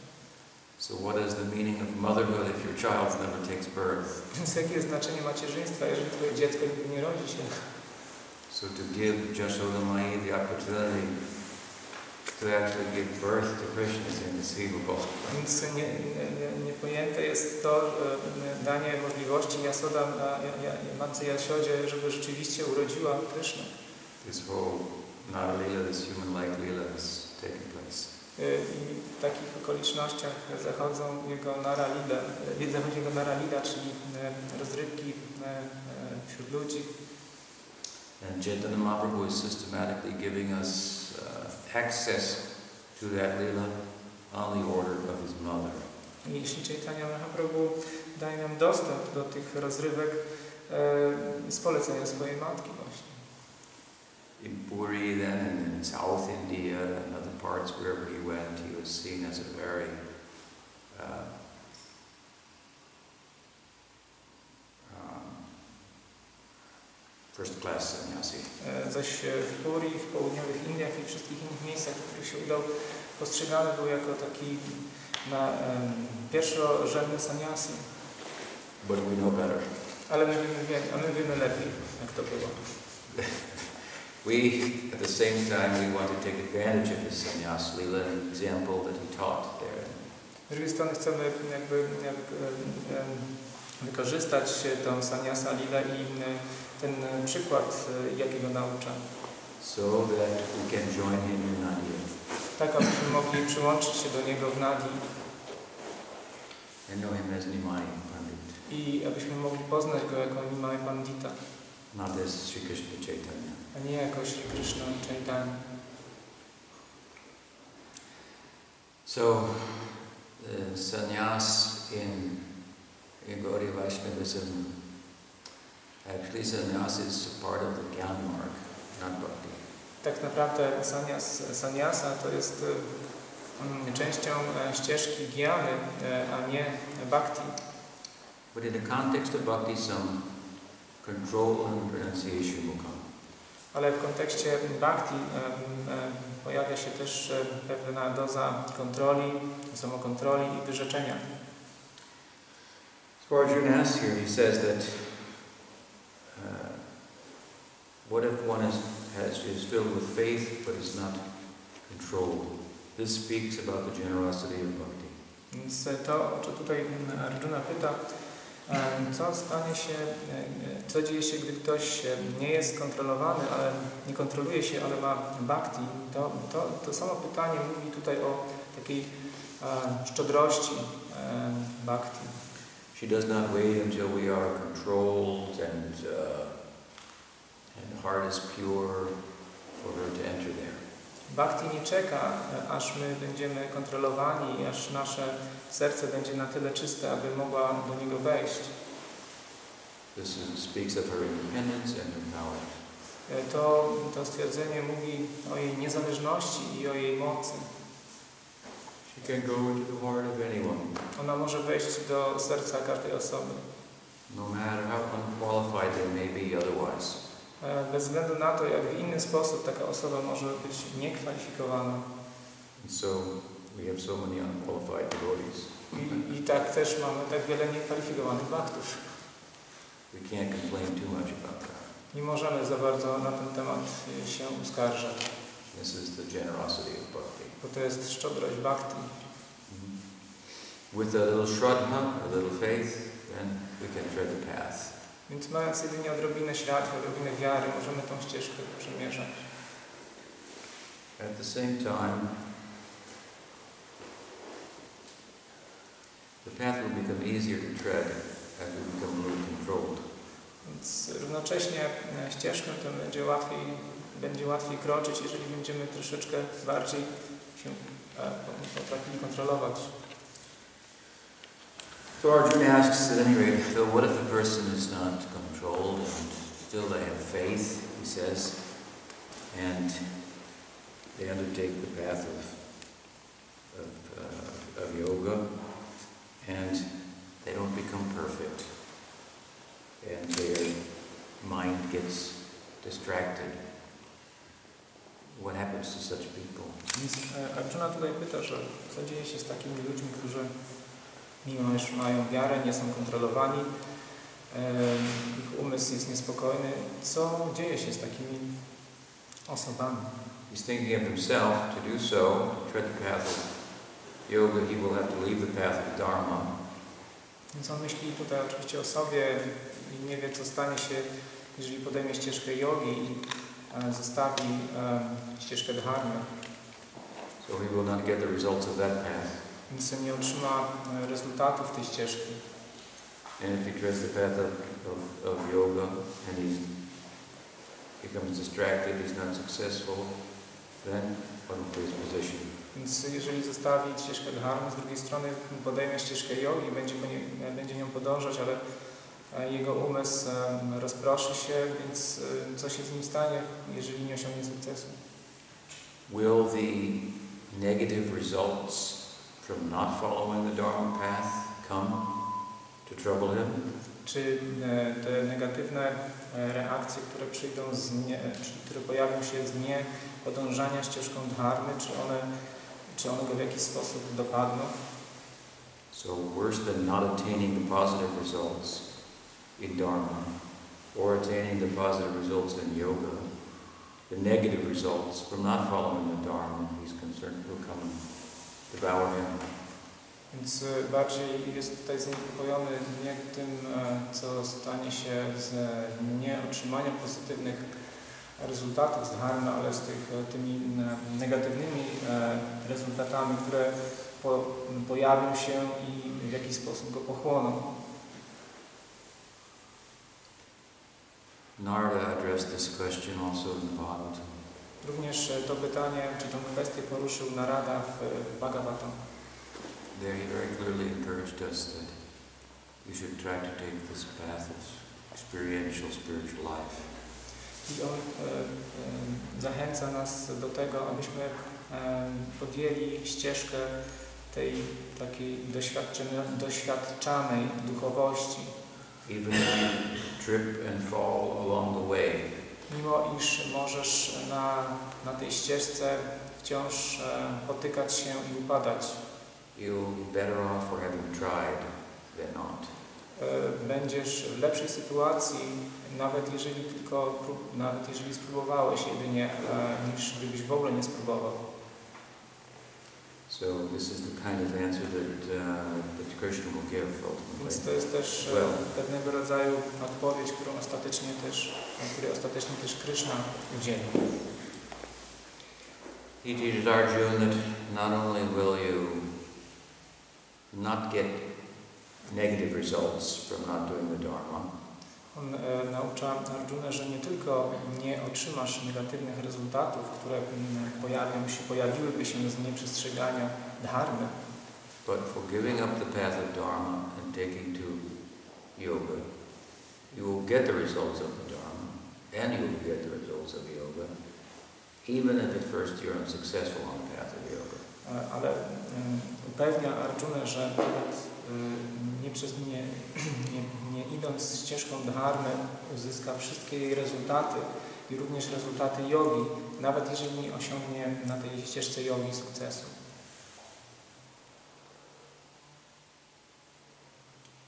So what is the meaning of motherhood if your child never takes birth? Więc jakie jest znaczenie macierzyństwa, jeżeli twoje dziecko nigdy nie rodzi się? So to give Jashoda Mai the opportunity to actually give birth to Krishna is inconceivable. Więc nie, nie, nie- niepojęte jest to e, danie możliwości Jasoda, matce Jasiodzie, żeby rzeczywiście urodziła Krysznę. This whole Nara Lila, this human-like Lila has taken place. W takich okolicznościach zachodzą jego naralida, zachodzi jego naralida, czyli y, rozrywki y, y, wśród ludzi. And Chaitanya Mahaprabhu is systematically giving us uh, access to that Lila on the order of his mother. Jeśli Chaitanya Mahaprabhu daje nam dostęp do tych rozrywek y, z polecenia swojej matki właśnie. In Puri then and in South India and other parts wherever he went, he was seen as a very uh, um, first class sannyasi. E, Zaś w Puri, w południowych Indiach i wszystkich innych miejscach, w których się udał, postrzegany był jako taki na, em, pierwszorzędny sannyasi. But we know better. Ale my my wiemy lepiej, jak to było. We, at the same time, we want to take advantage of his sannyas lila, an example that he taught there. Z drugiej strony chcemy jakby, jakby wykorzystać tą sannyasa lilę i ten przykład, e, jakiego naucza. so that we can join him in Tak, abyśmy mogli przyłączyć się do niego w Nadi and know him as Nimai Pandit, i abyśmy mogli poznać go jako Nimai Pandita, not as Sri Krishna Chaitanya. A nie jako Sri Krishna Chaitanya. So, uh, sannyas in, in Gaudiya Vaishnavism, actually sannyas is part of the Gyan mark, not bhakti. Tak naprawdę sanias, saniasa to jest em, częścią e, ścieżki Giany, e, a nie Bhakti. But in the context of bhakti, some control and renunciation will come. Ale w kontekście bhakti pojawia się też pewna doza kontroli, samokontroli i wyrzeczenia. So Arjuna asks here, he says that uh, what if one is, has, is filled with faith but is not controlled? This speaks about the generosity of bhakti. Więc to, o co tutaj Arjuna pyta, co stanie się, co dzieje się, gdy ktoś nie jest kontrolowany, ale nie kontroluje się, ale ma bhakti, to, to, to samo pytanie mówi tutaj o takiej szczodrości bhakti. She does not wait until we are controlled and, uh, and the heart is pure for her to enter there. Bhakti nie czeka, aż my będziemy kontrolowani, aż nasze serce będzie na tyle czyste, aby mogła do niego wejść. This is, speaks of her independence and her power. E, To, to stwierdzenie mówi o jej niezależności i o jej mocy. She can go into the heart of anyone, Ona może wejść do serca każdej osoby. no matter how unqualified they may be otherwise. E, Bez względu na to, jak w inny sposób taka osoba może być niekwalifikowana. And so we have so many unqualified devotees. I, I tak też mamy tak wiele niekwalifikowanych baktów. We can't complain too much about that. Nie możemy za bardzo na ten temat się uskarżać, This is the generosity of bhakti. bo to jest szczodrość bhakti. With a little shraddha, a little faith, then we can tread the path. Więc mając jedynie odrobinę śladów, odrobinę wiary, możemy tą ścieżkę przemierzać. At the same time, the path will become easier to tread as we become more controlled. Więc równocześnie ścieżkę to będzie łatwiej, będzie łatwiej kroczyć, jeżeli będziemy troszeczkę bardziej się potrafili kontrolować. So Arjuna asks at any rate, so what if a person is not controlled and still they have faith, he says, and they undertake the path of, of, uh, of yoga, and they don't become perfect, and their mind gets distracted. What happens to such people? Więc Arjuna tutaj pyta, że co dzieje się z takimi ludźmi, którzy mimo iż mają wiarę, nie są kontrolowani, ich umysł jest niespokojny. Co dzieje się z takimi osobami? He's thinking of himself to do so, to tread the path of yoga, he will have to leave the path of dharma. Więc on myśli tutaj oczywiście o sobie i nie wie, co stanie się, jeżeli podejmie ścieżkę jogi i e, zostawi e, ścieżkę dharmy. So he will not get the results of that path. Więc nie otrzyma e, rezultatów tej ścieżki. And if he treads the path of, of, of yoga and he becomes distracted, he's not successful, then what will be his position? Więc jeżeli zostawi ścieżkę dharmy, z drugiej strony podejmie ścieżkę jogi, będzie, będzie nią podążać, ale e, jego umysł rozproszy się, więc e, co się z nim stanie, jeżeli nie osiągnie sukcesu? Will the negative results from not following the dharma path come to trouble him? Czy e, te negatywne reakcje, które przyjdą z nie, które pojawią się z nie podążania ścieżką dharmy, czy one, czy one go w jakiś sposób dopadną? So worse than not attaining the positive results in Dharma or attaining the positive results in yoga, the negative results from not following the Dharma, he's concerned, will come and devour him. Więc bardziej jest tutaj zaniepokojony nie tym, co stanie się z nieotrzymaniem pozytywnych rezultatów z dharmy, ale z tych, e, tymi negatywnymi e, rezultatami, które po, pojawią się i w jakiś sposób go pochłoną. Narada addressed this question also in the Bhagavatam. Również e, to pytanie, czy tą kwestię poruszył Narada w, w Bhagavatam. There he very clearly encouraged us that we should try to take this path of experiential spiritual life. I on zachęca nas do tego, abyśmy podjęli ścieżkę tej takiej doświadczanej duchowości. Even trip and fall along the way, Mimo iż możesz na, na tej ścieżce wciąż potykać się i upadać, you'll be better off for having tried than not. e, będziesz w lepszej sytuacji, nawet jeżeli tylko, nawet jeżeli spróbowałeś jedynie, e, niż gdybyś w ogóle nie spróbował. So this is the kind of answer that, uh, that Krishna will give Więc ultimately. to jest też e, Well. pewnego rodzaju odpowiedź, którą ostatecznie też, której ostatecznie też Krishna udzieli. He teaches Arjuna that not only will you not get negative results from not doing the Dharma, On e, naucza Arjuna, że nie tylko nie otrzymasz negatywnych rezultatów, które mm, pojawią się, pojawiłyby się z nieprzestrzegania dharmy, but for giving up the path of Dharma and taking to yoga, you will get the results of the Dharma and you will get the results of yoga, even if at first you're unsuccessful on the path of yoga. E, ale mm, upewnia Arjuna, że nawet y, nie, przez, nie, nie, nie idąc ścieżką dharmy uzyska wszystkie jej rezultaty i również rezultaty jogi, nawet jeżeli nie osiągnie na tej ścieżce jogi sukcesu.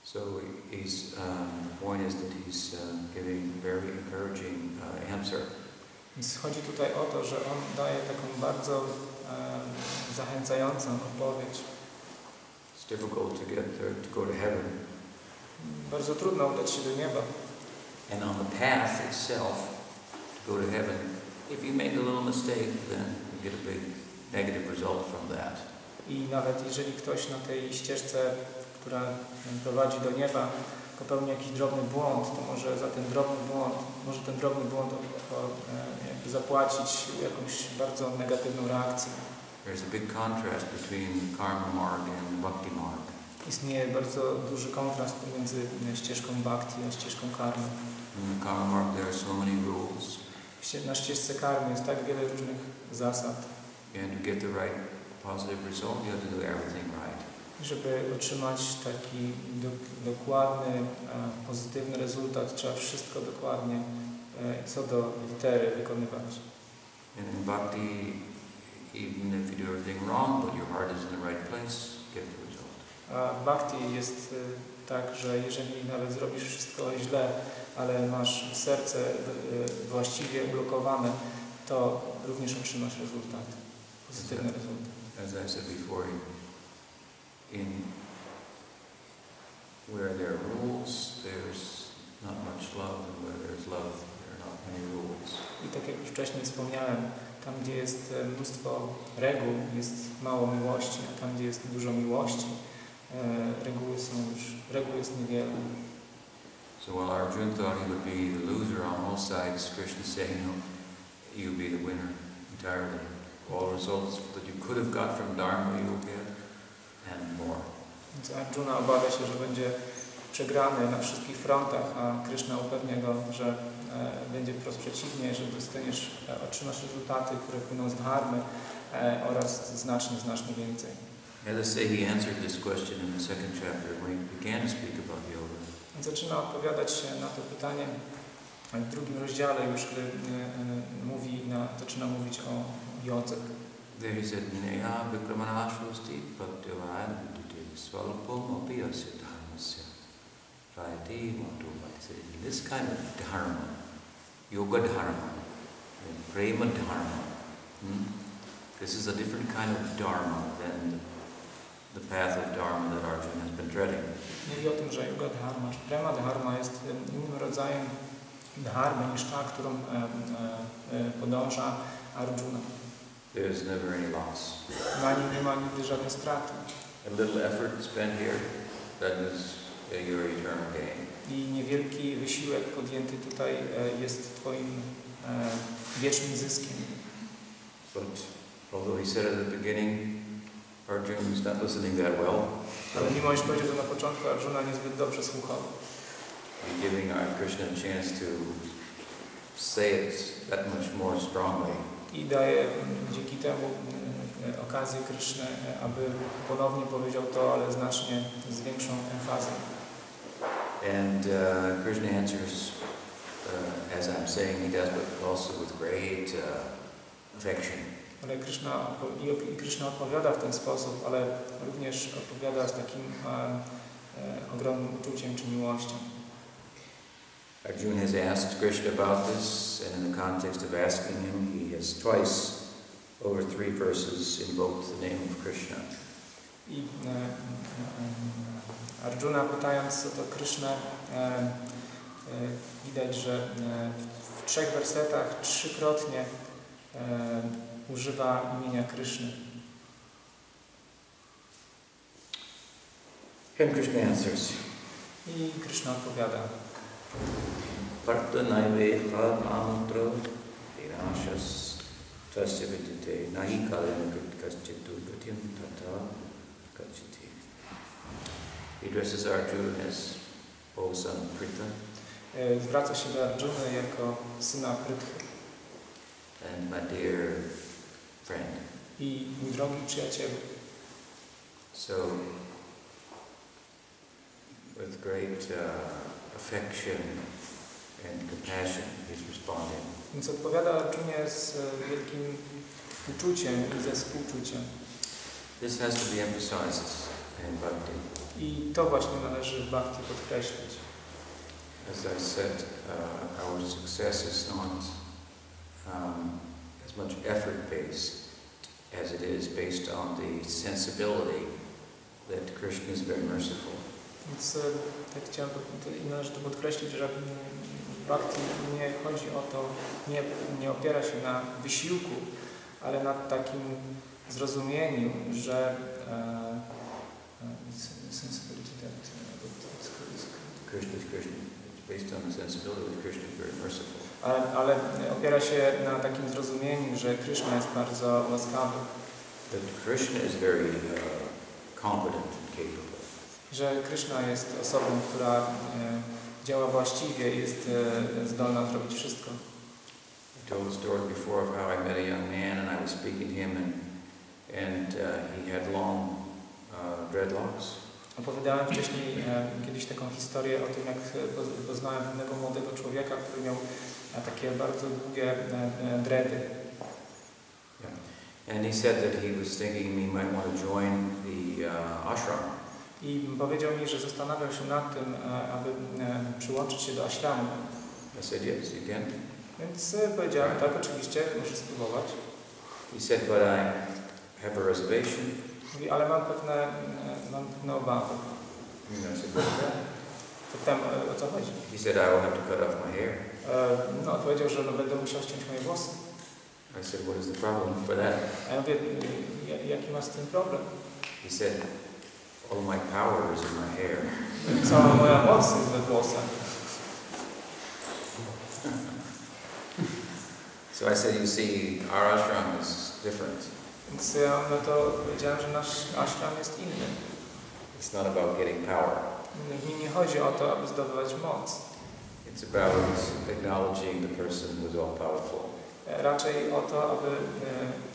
So his um, point is that he's uh, giving very encouraging uh, answer. Więc chodzi tutaj o to, że on daje taką bardzo em, zachęcającą odpowiedź. It's difficult to get there, to go to heaven, Bardzo trudno udać się do nieba. and on the path itself to go to heaven, if you make a little mistake, then you get a big negative result from that. I nawet jeżeli ktoś na tej ścieżce, która prowadzi do nieba, popełni jakiś drobny błąd, to może za ten drobny błąd, może ten drobny błąd e, jakby zapłacić jakąś bardzo negatywną reakcję. There's a big contrast between karma marg and bhakti marg. Istnieje bardzo duży kontrast pomiędzy ścieżką bhakti a ścieżką karmy. In the karma there are so many rules, Na ścieżce karmy jest tak wiele różnych zasad. and to get the right positive result, you have to do everything right. Żeby otrzymać taki do, dokładny, pozytywny rezultat, trzeba wszystko dokładnie e, co do litery wykonywać. And in bhakti, even if you do everything wrong, but your heart is in the right place, get the. A w bhakti jest e, tak, że jeżeli nawet zrobisz wszystko źle, ale masz serce e, właściwie ulokowane, to również otrzymasz rezultat, pozytywny rezultat. As I said before, in where there are rules, there's not much love, and where there's love, there are not many rules. I tak jak już wcześniej wspomniałem, tam gdzie jest e, mnóstwo reguł, jest mało miłości, a tam gdzie jest dużo miłości, reguły są już, reguł jest niewiele. So while Arjuna thought he would be the loser on all sides, Krishna is saying, no, you'll be the winner entirely. All results that you could have got from Dharma, you will get, and more. Więc Arjuna obawia się, że będzie przegrany na wszystkich frontach, a Krishna upewnia go, że e, będzie wprost przeciwnie, że dostaniesz, e, otrzymasz rezultaty, które płyną z dharmy e, oraz znacznie, znacznie więcej. As I say, he answered this question in the second chapter when he began to speak about yoga. Zaczyna odpowiadać się na to pytanie w drugim rozdziale już, gdy mówi, na, zaczyna mówić o jodze. There he said, Neha vikramanashusti pratyavadite svalpam apiyasya matuvati. In this kind of dharma, yoga dharma, prema dharma, hmm, this is a different kind of dharma than the path of dharma that Arjuna has been treading. Mówi o tym, że yoga dharma, czy prema dharma jest innym rodzajem dharmy niż ta, którą e, podąża Arjuna. There's never any loss. Na nim nie ma nigdy żadnej straty. A little effort spent here, that is your eternal gain. I niewielki wysiłek podjęty tutaj e, jest Twoim e, wiecznym zyskiem. But although he said at the beginning, Arjuna is not listening that well, Ale mimo iż powiedział to na początku, Arjuna niezbyt dobrze słuchał. You're giving our Krishna a chance to say it that much more strongly. I daje dzięki temu okazję Kryszny, e, aby ponownie powiedział to, ale znacznie z większą emfazą. And uh, Krishna answers, uh, as I'm saying, he does, but also with great uh, affection. Ale odpo- i Kryszna odpowiada w ten sposób, ale również odpowiada z takim e, e, ogromnym uczuciem czy miłością. Arjuna has asked Krishna about this, and in the context of asking him, he has twice, over three verses, invoked the name of Krishna. I e, e, Arjuna pytając o to Krysznę, e, e, widać, że e, w trzech wersetach trzykrotnie e, używa imienia Kryszny. And Krishna answers, I Kryszna odpowiada. Parta naiveha mantra vinashas tasya vidyate nahi kalena kachitu gatim tata kachiti. He addresses Arjuna as, O son Pritha, E, Zwraca się do Arjuny jako syna Prythy and my dear friend. i mój drogi przyjacielu. So, with great uh, affection and compassion, he's responding. Więc odpowiada Arjunie z e, wielkim uczuciem i ze współczuciem. This has to be emphasized in bhakti. I to właśnie należy w bhakti podkreślić. As I said, uh, our success is not um, as much effort-based as it is based on the sensibility that Krishna is very merciful. Więc e, tak chciałem, to- i należy tu podkreślić, że w bhakti nie chodzi o to, nie, nie opiera się na wysiłku, ale na takim zrozumieniu, że e, e, sensibility that, e, Krishna is Krishna. It's based on the sensibility that Krishna is very merciful. Ale, opiera się na takim zrozumieniu, że Krishna jest bardzo łaskawy, That Krishna is very uh, competent and capable. że Krishna jest osobą, która e, działa właściwie i jest e, zdolna zrobić wszystko. I told the story before of how I met a young man and I was speaking to him and, and uh, he had long uh, dreadlocks. Opowiadałem wcześniej e, kiedyś taką historię o tym, jak e, poz- poznałem pewnego młodego człowieka, który miał e, takie bardzo długie e, e, dredy. And he said that he was thinking he might want to join the uh, ashram. I powiedział mi, że zastanawiał się nad tym, e, aby przyłączyć się do ashramu. I said, yes, you can. Więc powiedziałem, tak, oczywiście, muszę spróbować. He said, but I have a reservation. Mówi, ale mam pewne, mam pewne obawy. I said, that? Zapytałem, o co chodzi. He said, I will have to cut off my hair. E, No, odpowiedział, że no, będę musiał ściąć moje włosy. I said, what is the problem for that? A ja mówię, "Ja- jaki masz z tym problem? He said, all my power is in my hair. Cała moja moc jest we włosach. So I said, you see, our ashram is different. Więc ja no to powiedziałem, że nasz ashram jest inny. It's not about getting power. W nim nie chodzi o to, aby zdobywać moc. It's about acknowledging the person who is all powerful. E, Raczej o to, aby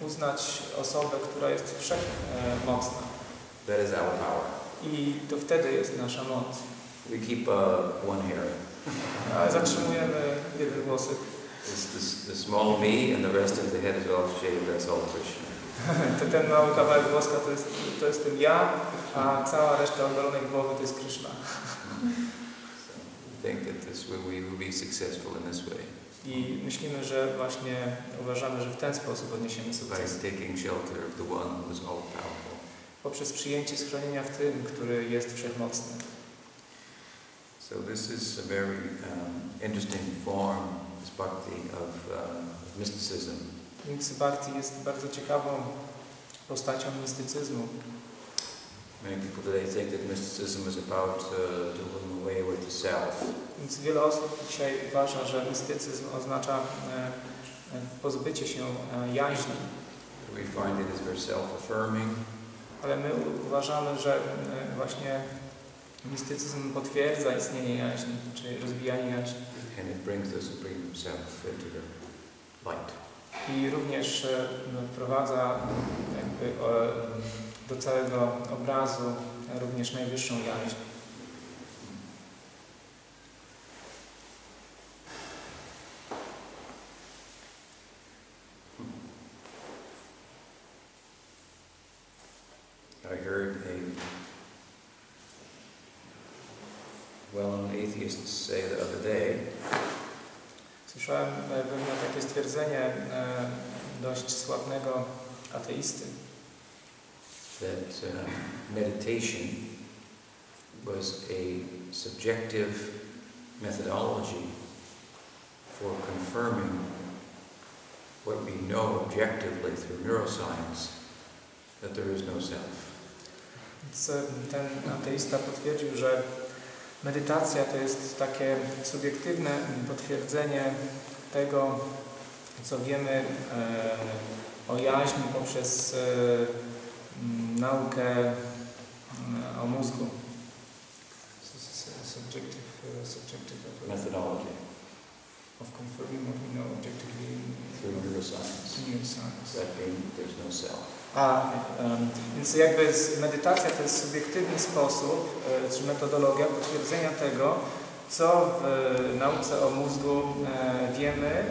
e, uznać osobę, która jest wszechmocna. That is our power. I to wtedy jest nasza moc. We keep uh, one hair. Ale zatrzymujemy jeden włosek. It's the, the small me and the rest of the head is all shaved. That's all Krishna. Ten, ten mały kawałek włoska to, jest, to jestem ja, a cała reszta ogolonej głowy to jest Kryszna. Think that this way we will be successful in this way I myślimy, że właśnie uważamy, że w ten sposób odniesiemy by sukces. taking shelter of the one who is all powerful. Poprzez przyjęcie schronienia w tym, który jest wszechmocny. So this is a very um, interesting form, this bhakti of um, mysticism. Więc Bhakti jest bardzo ciekawą postacią mistycyzmu. Many people today think that mysticism is about uh, doing away with the self. Więc wiele osób dzisiaj uważa, że mistycyzm oznacza e, e, pozbycie się e, jaźni, We find it is very self-affirming, ale my uważamy, że właśnie mistycyzm potwierdza istnienie jaźni, czy rozwijanie jaźni. and it brings the Supreme Self into the light. I również wprowadza jakby do całego obrazu również najwyższą jaźń. I heard a well-known atheists say the other day Słyszałem e, pewne takie stwierdzenie e, dość sławnego ateisty, that uh, meditation was a subjective methodology for confirming what we know objectively through neuroscience that there is no self. Ten ateista potwierdził, że medytacja to jest takie subiektywne potwierdzenie tego, co wiemy e, o jaźni poprzez e, m, naukę m, o mózgu. Subjective, e, subjective Methodology of confirming what we know objectively through neuroscience. neuroscience. That being there's no self. A, em, więc jakby medytacja to jest subiektywny sposób, e, czy metodologia potwierdzenia tego, co w e, nauce o mózgu e, wiemy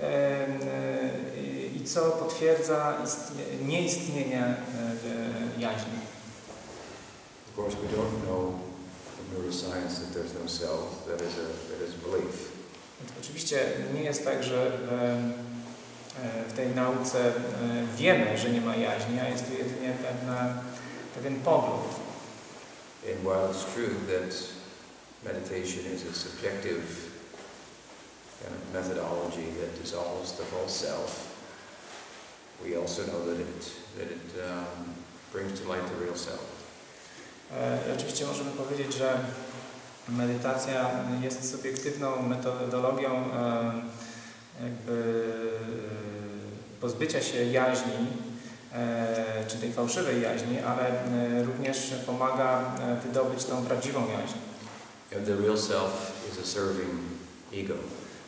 em, e, i- co potwierdza istnie, nieistnienie e, e, jaźni. Of course, we don't know from neuroscience that there's no self. That is a that is a belief. Oczywiście nie jest tak, że w tej nauce wiemy, że nie ma jaźni, a jest to jedynie pewna, pewien pogląd. And while it's true that meditation is a subjective kind of methodology that dissolves the false self, we also know that it that it um, brings to light the real self. E, Oczywiście możemy powiedzieć, że medytacja jest subiektywną metodologią e, jakby e, pozbycia się jaźni, czy tej fałszywej jaźni, ale również pomaga wydobyć tą prawdziwą jaźń. The real self is a serving ego.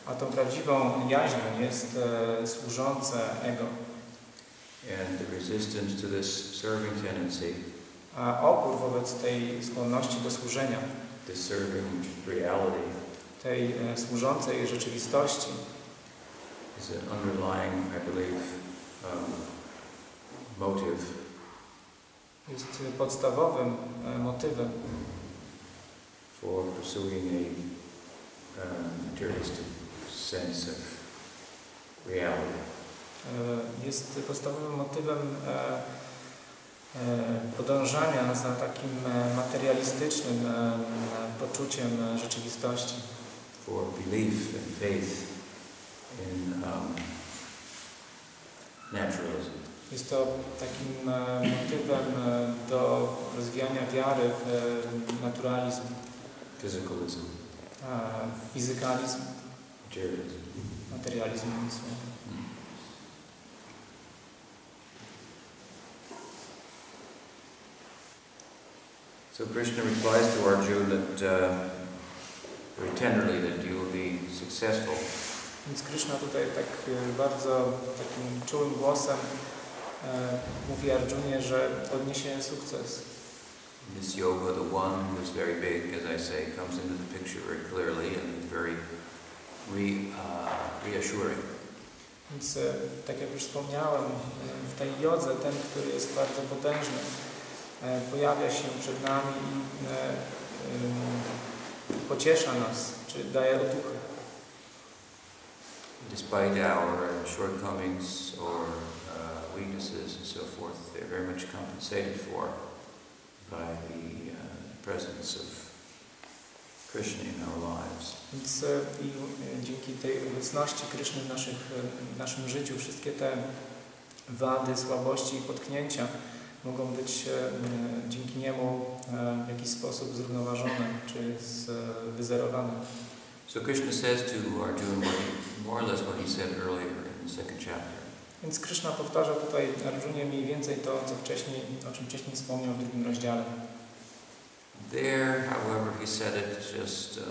A tą prawdziwą jaźnią jest służące ego. And the resistance to this serving tendency, opór wobec tej skłonności do służenia, tej e, służącej rzeczywistości, is an underlying, I believe, um, motive? Jest podstawowym e, motywem. For pursuing a um, materialistic sense of reality. E, jest podstawowym motywem podążania za takim e, materialistycznym e, poczuciem e, rzeczywistości, for belief and faith in um, naturalism. Jest to takim e, motywem e, do rozwijania wiary w e, naturalizm, physicalism, e, fizykalizm, materialism. materializm. So Krishna replies to Arjuna that uh, very tenderly that you will be successful. Więc Krishna tutaj tak e, bardzo takim czułym głosem e, mówi Arjunie, że odniesie sukces. This yoga, the one who is very big, as I say, comes into the picture very clearly and very re, uh, reassuring. Więc e, tak jak już wspomniałem, e, w tej jodze ten, który jest bardzo potężny, pojawia się przed nami i e, em, pociesza nas, czy daje otuchę. Despite our shortcomings or uh, weaknesses and so forth, they're very much compensated for by the uh, presence of Krishna in our lives. Więc e, i e, dzięki tej obecności Kryszny w, naszych, e, w naszym życiu wszystkie te wady, słabości i potknięcia mogą być e, dzięki niemu e, w jakiś sposób zrównoważone czy z, e, wyzerowane. So Krishna says to Arjuna more or less what he said earlier in the second chapter. Więc Kryszna powtarza tutaj Arjunie mniej więcej to, co wcześniej, o czym wcześniej wspomniał w drugim rozdziale. There, however, he said it just uh,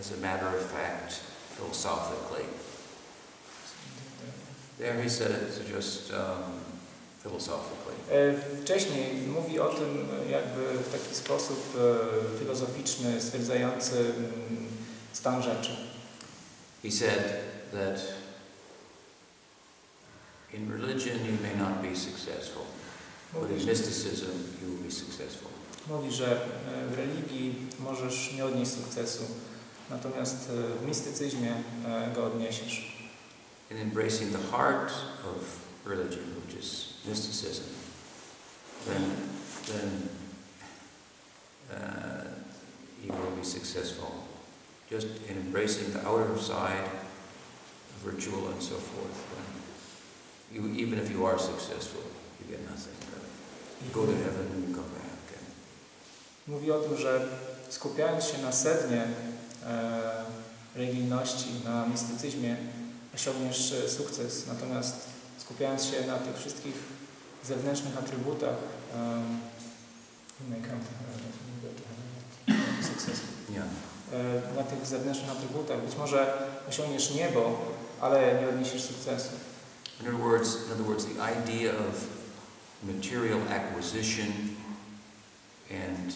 as a matter of fact, philosophically. There he said it just um, Wcześniej mówi o tym e, jakby w taki sposób e, filozoficzny, stwierdzający mm, stan rzeczy. He said that in religion you may not be successful, but in mysticism you will be successful. mówi, że e, w religii możesz nie odnieść sukcesu. Natomiast e, w mistycyzmie e, go odniesiesz. In embracing the heart of religion, which is mysticism, then, then uh, you will be successful. Just in embracing the outer side of ritual and so forth, you, even if you are successful, you get nothing. You go to heaven and you come back. And Mówi o tym, że skupiając się na sednie e, religijności, na mistycyzmie, osiągniesz sukces. Natomiast skupiając się na tych wszystkich zewnętrznych atrybutach, um, na tych zewnętrznych atrybutach. Być może osiągniesz niebo, ale nie odniesiesz sukcesu. In other words, in other words, the idea of material acquisition and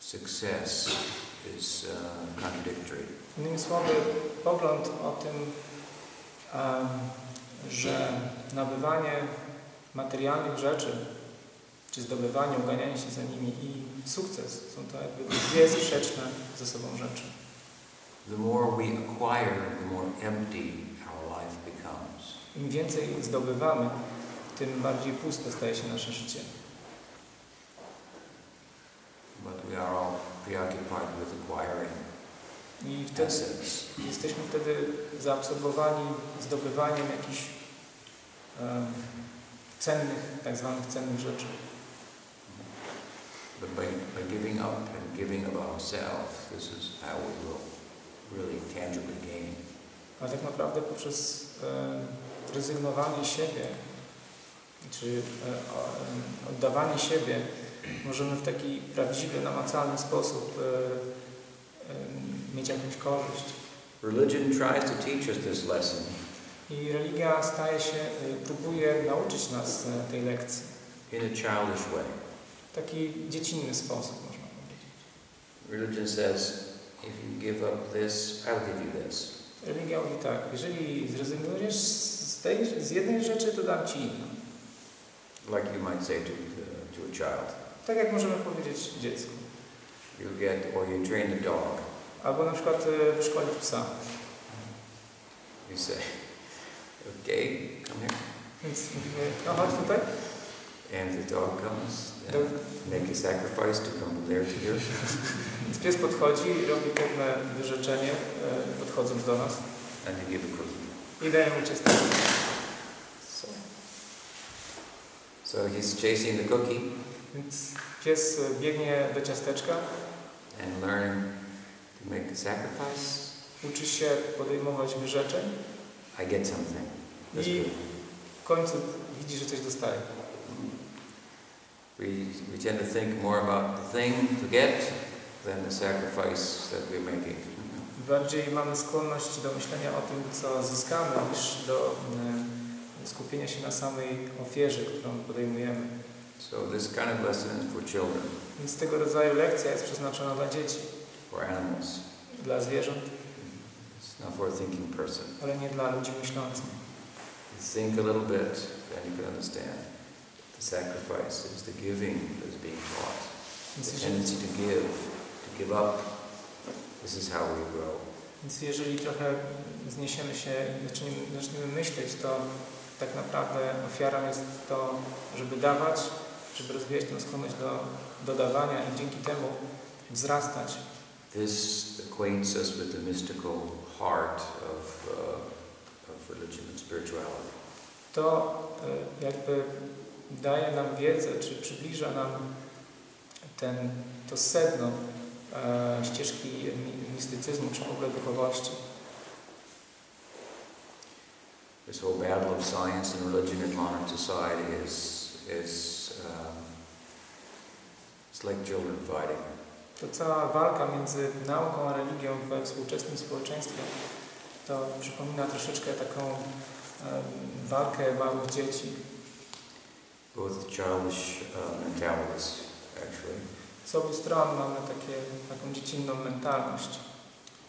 success is uh, contradictory. Innymi słowy, pogląd o tym, em, że nabywanie materialnych rzeczy, czy zdobywanie, uganianie się za nimi i sukces są to jakby dwie sprzeczne ze sobą rzeczy. The more we acquire, the more empty our life becomes. Im więcej zdobywamy, tym bardziej puste staje się nasze życie. But we are all preoccupied with acquiring I wtedy assets. jesteśmy wtedy zaabsorbowani zdobywaniem jakichś em, cennych, tak zwanych cennych rzeczy. But by, by giving up and giving of ourselves, this is how we will really tangibly gain. Ale tak naprawdę poprzez e, rezygnowanie siebie, czy e, oddawanie siebie, możemy w taki prawdziwy, namacalny sposób e, mieć jakąś korzyść. Religion tries to teach us this lesson, I religia staje się, e, próbuje nauczyć nas e, tej lekcji in a childish way. w taki dziecinny sposób, można powiedzieć. Religion says, if you give up this, I'll give you this. Religia mówi tak, jeżeli zrezygnujesz z, tej, z jednej rzeczy, to dam Ci inną. Like you might say to, the, to a child. Tak jak możemy powiedzieć dziecku. You get, or you train the dog. Albo na przykład e, wyszkolić psa. You say, okay, come here. Więc mówimy, no chodź tutaj. And the dog comes, and make a sacrifice to come there to here. więc pies podchodzi, robi pewne wyrzeczenie, e, podchodząc do nas And you give a cookie. i daje mu ciasteczko. So, so he's chasing the cookie Więc pies e, biegnie do ciasteczka, and learning make sacrifice. uczy się podejmować wyrzeczeń I get something. That's i good. w końcu widzi, że coś dostaje. We, we tend to think more about the thing to get than the sacrifice that we're making. Bardziej mamy skłonność do myślenia o tym, co zyskamy, niż do e, skupienia się na samej ofierze, którą podejmujemy. So this kind of lesson is for children, Więc tego rodzaju lekcja jest przeznaczona dla dzieci, for animals. dla zwierząt, It's not for a thinking person. ale nie dla ludzi myślących. Think a little bit, then you can understand. The sacrifice is the giving that is being taught. Więc The jeżeli, tendency to give, to give up. This is how we grow. więc jeżeli trochę zniesiemy się i zaczniemy, zaczniemy myśleć, to tak naprawdę ofiarą jest to, żeby dawać, żeby rozwijać tę skłonność do, do dawania i dzięki temu wzrastać. This acquaints us with the mystical heart of, uh, of religion and spirituality. To jakby daje nam wiedzę, czy przybliża nam ten, to sedno e, ścieżki mi- mistycyzmu, czy w ogóle duchowości. This whole battle of science and religion in modern society is, is um, it's like children fighting. To cała walka między nauką a religią we współczesnym społeczeństwie to przypomina troszeczkę taką em, walkę małych dzieci. Both childish uh, mentalities, actually. Z obu stron mamy takie, taką dziecinną mentalność.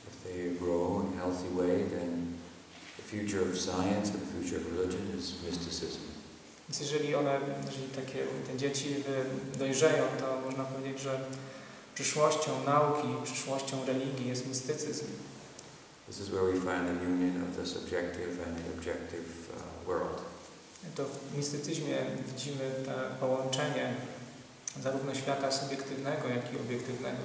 If they grow in a healthy way, then the future of science and the future of religion is mysticism. Więc jeżeli one, jeżeli takie te dzieci dojrzeją, to można powiedzieć, że Przyszłością nauki, przyszłością religii jest mistycyzm. This is where we find the union of the subjective and the objective uh, world. To w mistycyzmie widzimy to połączenie zarówno świata subiektywnego, jak i obiektywnego.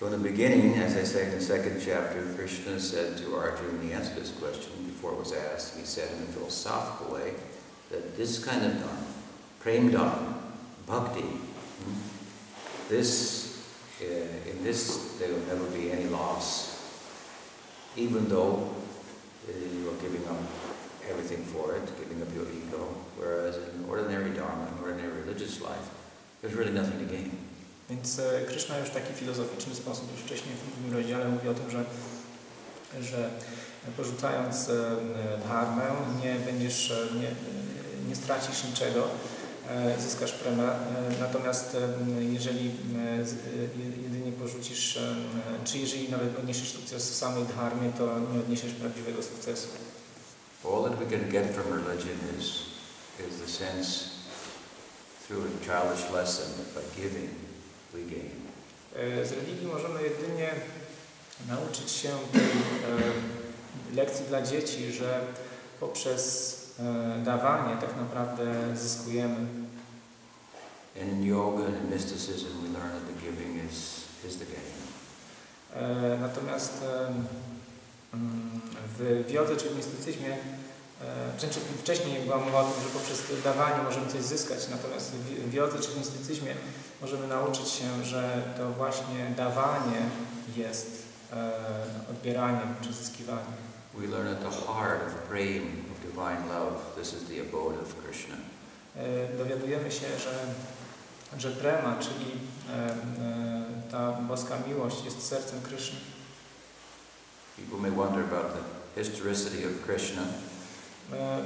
So in the beginning, as I say in the second chapter, Krishna said to Arjuna, he answered this question before it was asked, he said in a philosophical way, that this kind of dharma, prem dharma, bhakti, this, uh, in this there will never be any loss, even though uh, you are giving up everything for it, giving up your ego, whereas in ordinary dharma, in ordinary religious life, there's really nothing to gain. Więc e, Krishna już w taki filozoficzny sposób już wcześniej w drugim rozdziale mówi o tym, że, że porzucając e, dharmę nie będziesz, e, nie, nie stracisz niczego, e, zyskasz premę, e, natomiast e, jeżeli e, e, jedynie porzucisz, e, czy jeżeli nawet odniesiesz sukces w samej dharmie, to nie odniesiesz prawdziwego sukcesu. All that we can get from religion is, is the sense through a childish lesson that by giving we gain. E, Z religii możemy jedynie nauczyć się tej e, lekcji dla dzieci, że poprzez e, dawanie tak naprawdę zyskujemy. And in yoga and in mysticism we learn that the giving is, is the gain. E, Natomiast e, mm, w wiodze czy w mistycyzmie, e, znaczy wcześniej była mowa o tym, że poprzez dawanie możemy coś zyskać, natomiast w wiodze czy w mistycyzmie możemy nauczyć się, że to właśnie dawanie jest e, odbieraniem czy zyskiwaniem. We learn at the heart of of divine love, this is the abode of Krishna. E, dowiadujemy się, że, że prema, czyli e, e, ta boska miłość jest sercem Kryszny. People may wonder about the historicity of Krishna.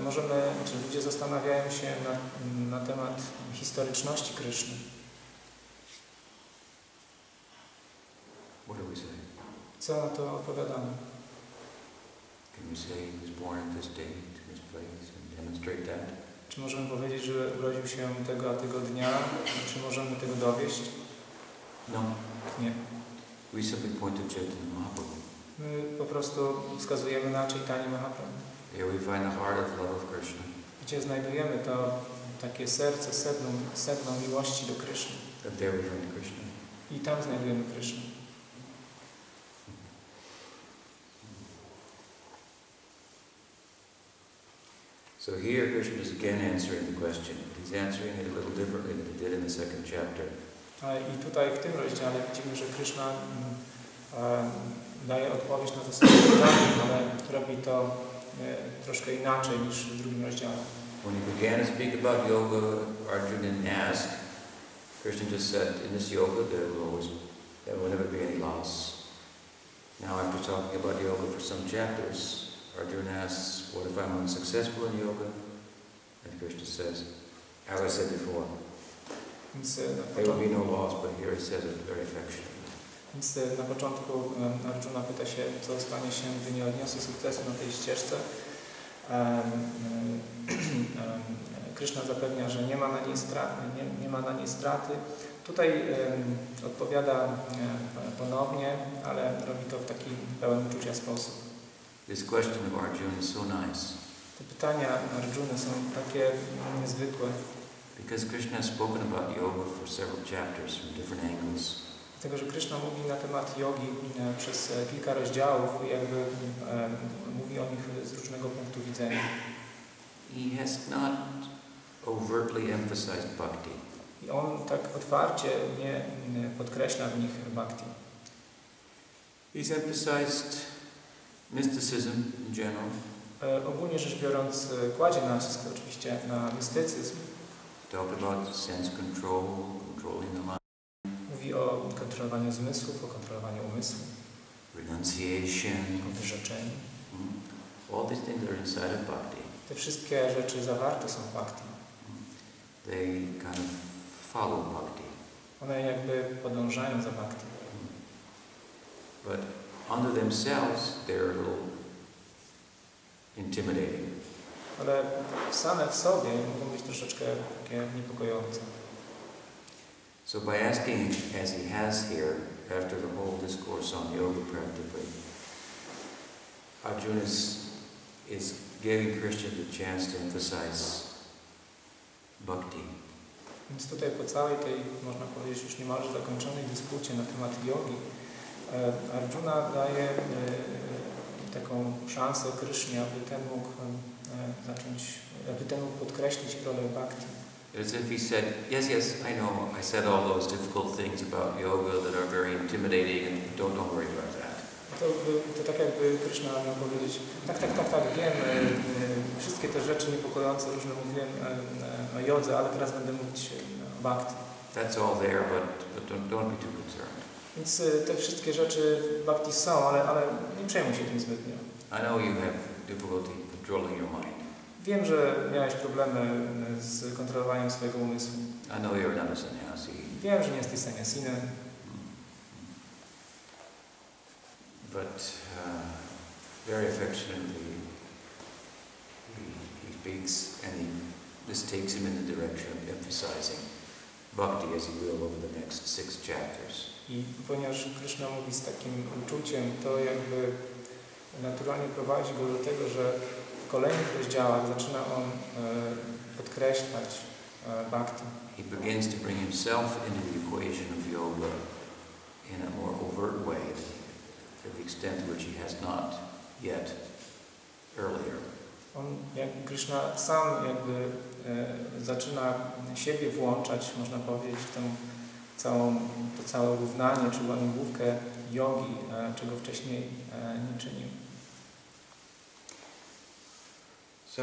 Możemy, czy ludzie zastanawiają się na, na temat historyczności Kryszny. What do we say? Co na to odpowiadamy? Can we say he was born this date, in this place, and demonstrate that? Czy możemy powiedzieć, że urodził się tego a tego dnia? Czy możemy tego dowieść? No. Nie. We simply point to Chaitanya Mahaprabhu. My po prostu wskazujemy na Chaitanya Mahaprabhu, Here we find the heart of love of Krishna. gdzie znajdujemy to takie serce, sedno, sedno miłości do. That there we find Krishna. I tam znajdujemy Kryszny. So here Krishna is again answering the question. He's answering it a little differently than he did in the second chapter. I tutaj w tym rozdziale widzimy, że Kryszna mm, daje odpowiedź na to samo pytanie, ale robi to troszkę inaczej niż w drugim rozdziale. When he began to speak about yoga, Arjuna asked, Krishna just said, in this yoga there will always, there will never be any loss. Now after talking about yoga for some chapters, Arjuna asks, what if I'm unsuccessful in yoga? And Krishna says, as I said before, there will be no loss, but here he says it very affectionately. więc na początku e, Arjuna pyta się, co stanie się, gdy nie odniosę sukcesu na tej ścieżce. Em, em, Kryszna zapewnia, że nie ma na niej straty. Nie, nie ma na niej straty. Tutaj odpowiada ponownie, ale robi to w taki pełen uczucia sposób. This question of Arjuna is so nice Te pytania Arjuny są takie niezwykłe, because Krishna has spoken about yoga for several chapters from different angles. dlatego że Kryszna mówi na temat jogi e, przez e, kilka rozdziałów i jakby e, mówi o nich z różnego punktu widzenia. He has not overtly emphasized bhakti. I on tak otwarcie nie podkreśla w nich bhakti. He's emphasized mysticism in general, Ogólnie rzecz biorąc e, kładzie nacisk oczywiście na mistycyzm. talked about sense control, controlling the mind, Mówi o kontrolowaniu zmysłów, o kontrolowaniu umysłu, renunciation. o wyrzeczeniu. mm. All these things are inside of bhakti. Te wszystkie rzeczy zawarte są w bhakti. They kind of follow bhakti. One jakby podążają za bhakti. But unto themselves, they're a little intimidating. Ale same w sobie mogą być troszeczkę takie niepokojące. So by asking, as he has here, after the whole discourse on yoga practically, Arjuna is, is giving Krishna the chance to emphasize bhakti. Więc tutaj po całej tej, można powiedzieć, już niemalże zakończonej dyspucie na temat jogi, Arjuna daje e, taką szansę Krysznie, aby ten mógł e, zacząć, aby ten mógł podkreślić rolę bhakti. As if he said, yes, yes, I know, I said all those difficult things about yoga that are very intimidating and don't, don't worry about that. To, to tak jakby Kryszna miał powiedzieć, tak, tak, tak, tak, wiem, e, e, wszystkie te rzeczy niepokojące różne mówiłem e, e, o jodze, ale teraz będę mówić e, o bhakti. That's all there, but, but don't, don't be too concerned. Więc e, te wszystkie rzeczy w bhakti są, ale, ale nie przejmuj się tym zbytnio. I know you have difficulty controlling your mind. Wiem, że miałeś problemy e, z kontrolowaniem swojego umysłu. I know you're not a sannyasi. Wiem, że nie jesteś saniasinem, But uh, very affectionately, he, he speaks and he, this takes him in the direction of emphasizing bhakti as he will over the next six chapters. I ponieważ Krishna mówi z takim uczuciem, to jakby naturalnie prowadzi go do tego, że w kolejnych rozdziałach zaczyna on e, podkreślać e, bhakti. He begins to bring himself into the equation of yoga in a more overt way to the extent which he has not yet earlier. On, jak Krishna sam jakby e, zaczyna siebie włączać, można powiedzieć, w tę całą, to całe równanie czy łamigłówkę jogi, e, czego wcześniej e, nie czynił. So,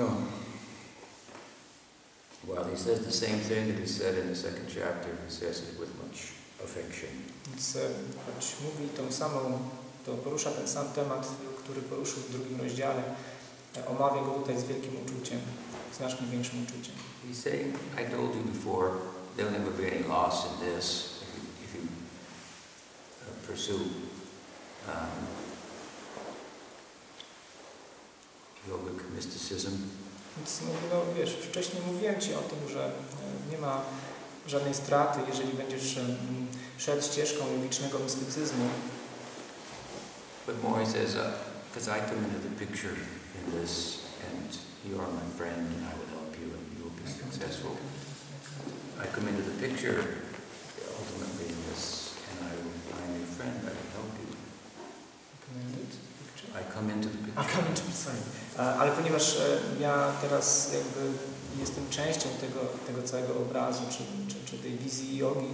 while he says the same thing that he said in the second chapter, he says it with much affection. Więc e, choć mówi tą samą, to porusza ten sam temat, który poruszył w drugim rozdziale, omawia go tutaj z wielkim uczuciem, znacznie większym uczuciem. He's saying, I told you before, there'll never be any loss in this if you, if you uh, pursue um, yogic mysticism. Więc no wiesz, wcześniej mówiłem Ci o tym, że nie ma żadnej straty, jeżeli będziesz szedł ścieżką logicznego mistycyzmu, But more, he says, because I come into the picture in this, and you are my friend, and I will help you, and you will be successful. I come into the picture ultimately in this, and I will, I'm your friend, I will help you. I come into the A picture. kamień czy sorry. E, Ale ponieważ ja teraz jakby jestem częścią tego, tego całego obrazu, czy, czy, czy tej wizji jogi,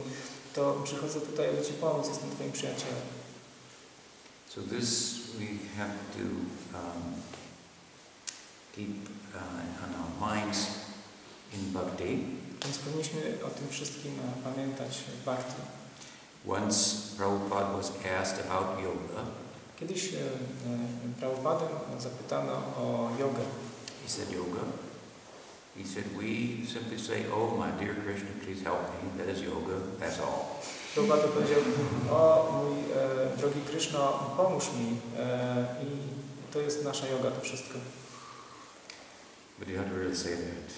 to przychodzę tutaj, aby Ci pomóc, jestem Twoim przyjacielem. So this we have to um, keep uh, on our minds in bhakti. Więc powinniśmy o tym wszystkim e, pamiętać w bhakti. Once Prabhupada was asked about yoga, Kiedyś e, e, Prabhupadę zapytano o jogę. he said yoga. He said, we simply say, oh my dear Krishna, please help me. That is yoga, that's all. Prabhupada powiedział, o mój e, drogi Kryszno, pomóż mi. E, I to jest nasza joga, to wszystko. But you have to really say that.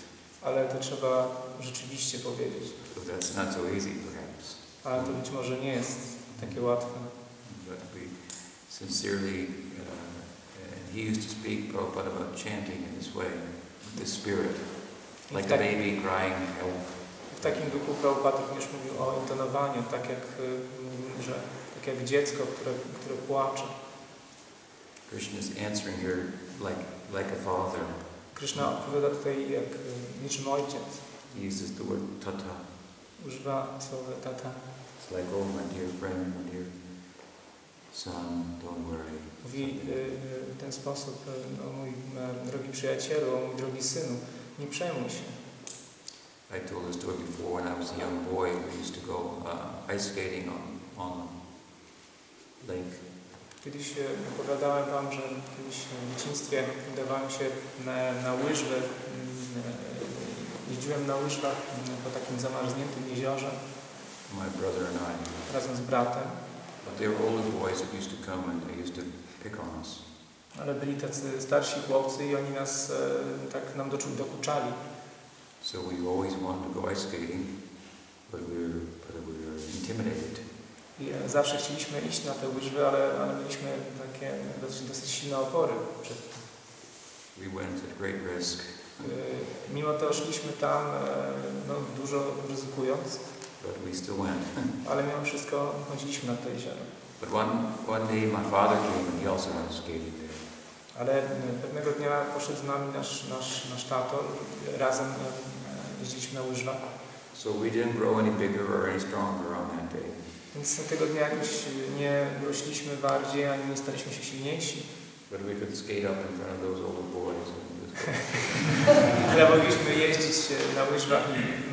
Ale to trzeba rzeczywiście powiedzieć. That's not so easy perhaps. Ale to być może nie jest takie łatwe. But we sincerely, uh, and he used to speak, Prabhupada, about chanting in this way, with this spirit. Like a tak, baby crying help. w takim duchu Prabhupada również mówił o intonowaniu, tak jak, e, że, tak jak dziecko, które, które płacze. Krishna is answering here like, like a father. Krishna odpowiada tutaj jak e, niczym ojciec. He uses the word tata. Używa słowa tata. It's like, oh, my dear friend, my dear son, don't worry. Mówi e, e, w ten sposób, o mój e, drogi przyjacielu, o mój drogi synu, nie przejmuj się. I told this story before when I was a young boy. We used to go uh, ice skating on, on lake. Kiedyś e, opowiadałem Wam, że kiedyś w dzieciństwie udawałem się na, na łyżwy. mm, e, Jeździłem na łyżwach mm, po takim zamarzniętym jeziorze My brother and I. razem z bratem, But they were older boys that used to come and they used to pick on us. ale byli tacy starsi chłopcy i oni nas e, tak nam dokuczali. So we always wanted to go ice skating, but we were, but we were intimidated. I e, zawsze chcieliśmy iść na te łyżwy, ale, ale mieliśmy takie dosyć, dosyć silne opory przed tym. We went at great risk, Y, Mimo to szliśmy tam e, no, dużo ryzykując, but we still went. ale mimo wszystko chodziliśmy na to jezioro. But one, one day my father came and he also went skating there. Ale y, pewnego dnia poszedł z nami nasz, nasz, nasz tato, y, razem y, jeździliśmy na łyżwach. So we didn't grow any bigger or any stronger on that day. Więc tego dnia jakoś nie rośliśmy bardziej, ani nie staliśmy się silniejsi. But we could skate up in front of those older boys. Ale mogliśmy jeździć na łyżwach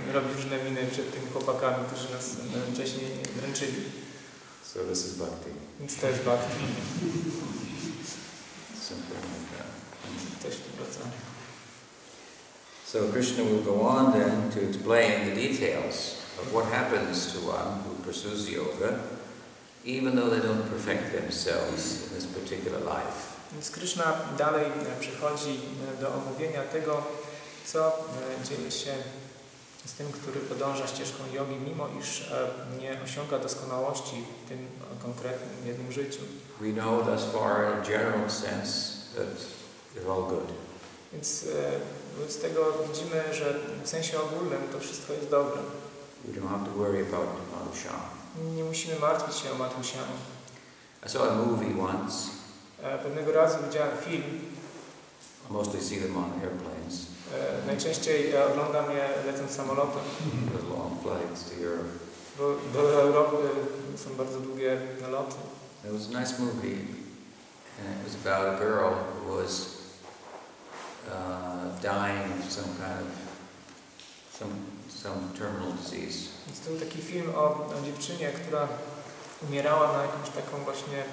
i robić różne miny przed tymi chłopakami, którzy nas wcześniej dręczyli. so this is bhakti. Więc to jest bhakti. Something like that. Też tu wracamy. So Krishna will go on then to explain the details of what happens to one who pursues yoga, even though they don't perfect themselves in this particular life. Więc Krishna dalej e, przechodzi e, do omówienia tego, co e, dzieje się z tym, który podąża ścieżką jogi, mimo iż nie osiąga doskonałości w tym konkretnym jednym życiu. We know thus far in a general sense that it's all good. Więc wobec tego widzimy, że w sensie ogólnym to wszystko jest dobre. We don't have to worry about Madhusham. Nie musimy martwić się o Madhusianu. I saw a movie once. E, Pewnego razu widziałem film, I mostly see them on airplanes. e, najczęściej e, oglądam je lecąc samolotem, Those long flights to Europe. bo do Europy są bardzo długie loty. It was a nice movie, and it was about a girl who was uh, dying of some kind of some some terminal disease. Więc to był taki film o, o dziewczynie, która umierała na jakąś taką właśnie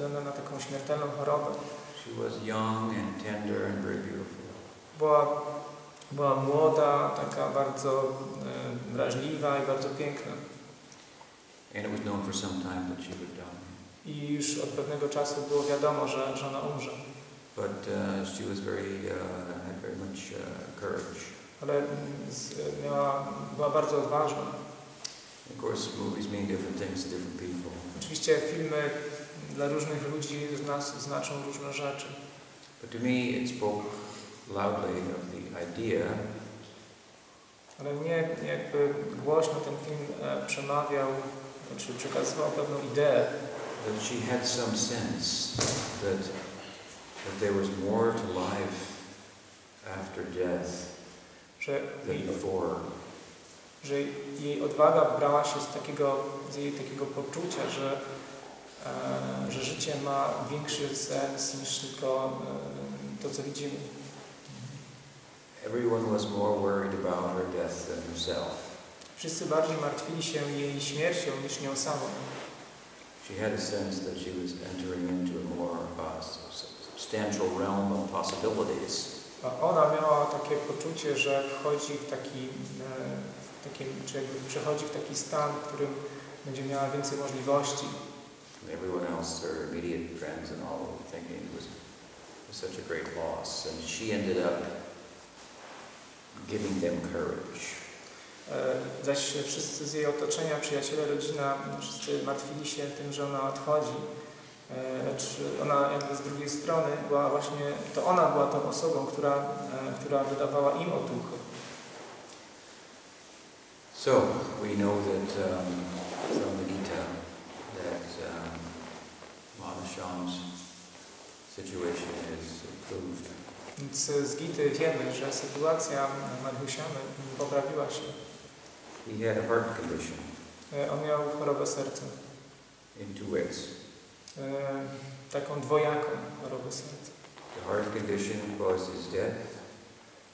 e, na, na taką śmiertelną chorobę. She was young and tender and very beautiful. Była, była młoda, taka bardzo e, wrażliwa i bardzo piękna. And it was known for some time that she would die. I już od pewnego czasu było wiadomo, że, że ona umrze. But uh, she was very uh, had very much uh, courage. Ale mm, miała, była bardzo odważna. Of course, movies mean different things to different people. Oczywiście filmy dla różnych ludzi znaczą różne rzeczy. But to me, it spoke loudly of the idea Ale mnie jakby głośno ten film e, przemawiał, czy przekazywał pewną ideę, that she had some sense that that there was more to life after death że jej, że jej odwaga brała się z takiego, z jej takiego poczucia, że, e, że życie ma większy sens niż tylko e, to, co widzimy. Everyone was more worried about her death than herself. Wszyscy bardziej martwili się jej śmiercią niż nią samą. She had a sense that she was entering into a more uh, substantial realm of possibilities. Ona miała takie poczucie, że wchodzi w taki, e, w takim, czy jakby przechodzi w taki stan, w którym będzie miała więcej możliwości. Everyone else, her immediate friends and all, thinking it was, was such a great loss. And she ended up giving them courage. E, Zaś wszyscy z jej otoczenia, przyjaciele, rodzina, wszyscy martwili się tym, że ona odchodzi. E, Lecz ona jakby z drugiej strony była właśnie, to ona była tą osobą, która, e, która wydawała im otuchę. So we know that um, from the Gita that um, Madhusham's situation is improved. Więc z Gity wiemy, że sytuacja Madhusiany poprawiła się. He had a heart condition E, On miał chorobę serca. in two ways. E, Taką dwojaką chorobę serca. The heart condition caused his death,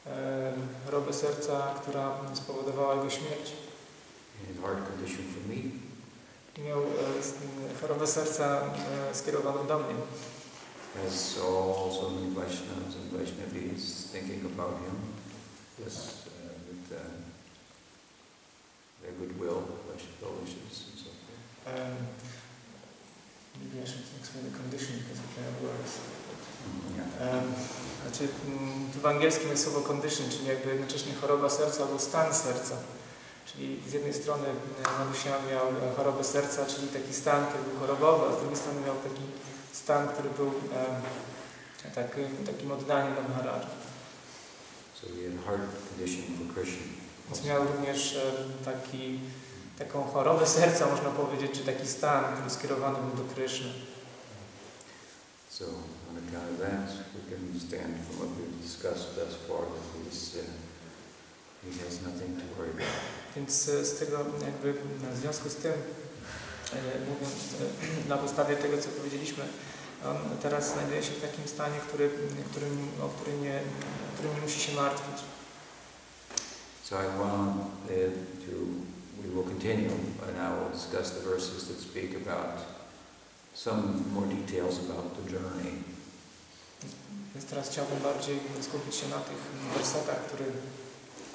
E, Chorobę serca, która spowodowała jego śmierć. and heart condition for me I miał e, chorobę serca e, skierowaną do mnie. as all so many Vaishnavas and Vaishnavis thinking about him, yes, uh, with uh, their goodwill, Vaishnava wishes and so forth. Um, maybe I should explain the condition because of the words. Yeah. Um, znaczy, mm, w angielskim jest słowo condition, czyli jakby jednocześnie choroba serca albo stan serca. Czyli z jednej strony e, Madusia miał chorobę serca, czyli taki stan, który był chorobowy, a z drugiej strony miał taki stan, który był e, taki, takim oddaniem do Maharaja. So he had a heart condition for Krishna. Więc miał również taki, taką chorobę serca, można powiedzieć, czy taki stan, który skierowany był do Kryszny. So on account of that, we can understand from what we've discussed thus far that he's, uh, he has nothing to worry about. Więc e, z tego jakby w związku z tym, e, mówiąc e, na podstawie tego, co powiedzieliśmy, on teraz znajduje się w takim stanie, który, którym, o którym nie, którym nie musi się martwić. So I want continue, and I will discuss the verses that speak about some more details about the journey. Więc teraz chciałbym bardziej skupić się na tych wersetach, które,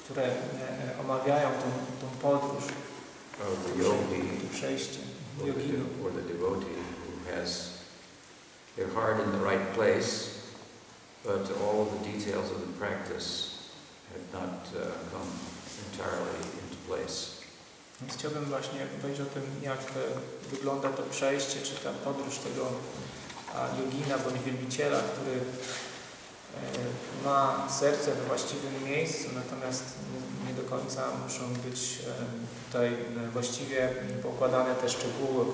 które omawiają tą, tą podróż, Of the yogi, to przejście or the, or the devotee who has their heart in the right place, but all of the details of the practice have not uh, come entirely into place. Więc chciałbym właśnie powiedzieć o tym, jak e, wygląda to przejście, czy ta podróż tego jogina bądź wielbiciela, który e, ma serce we właściwym miejscu, natomiast nie, do końca muszą być e, tutaj właściwie poukładane te szczegóły.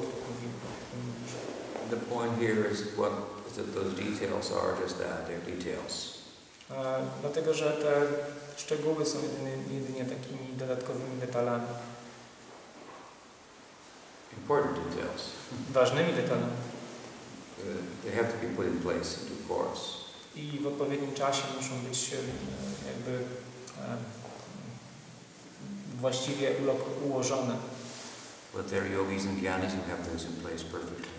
The point here is what is that those details are just that, they're details. Dlatego, że te szczegóły są jedynie, jedynie takimi dodatkowymi detalami, Important details. ważnymi detalami. Uh, They have to be put in place in due course. i w odpowiednim czasie muszą być e, jakby e, właściwie ułożone. But there are yogis and gyanis who have those in place perfectly.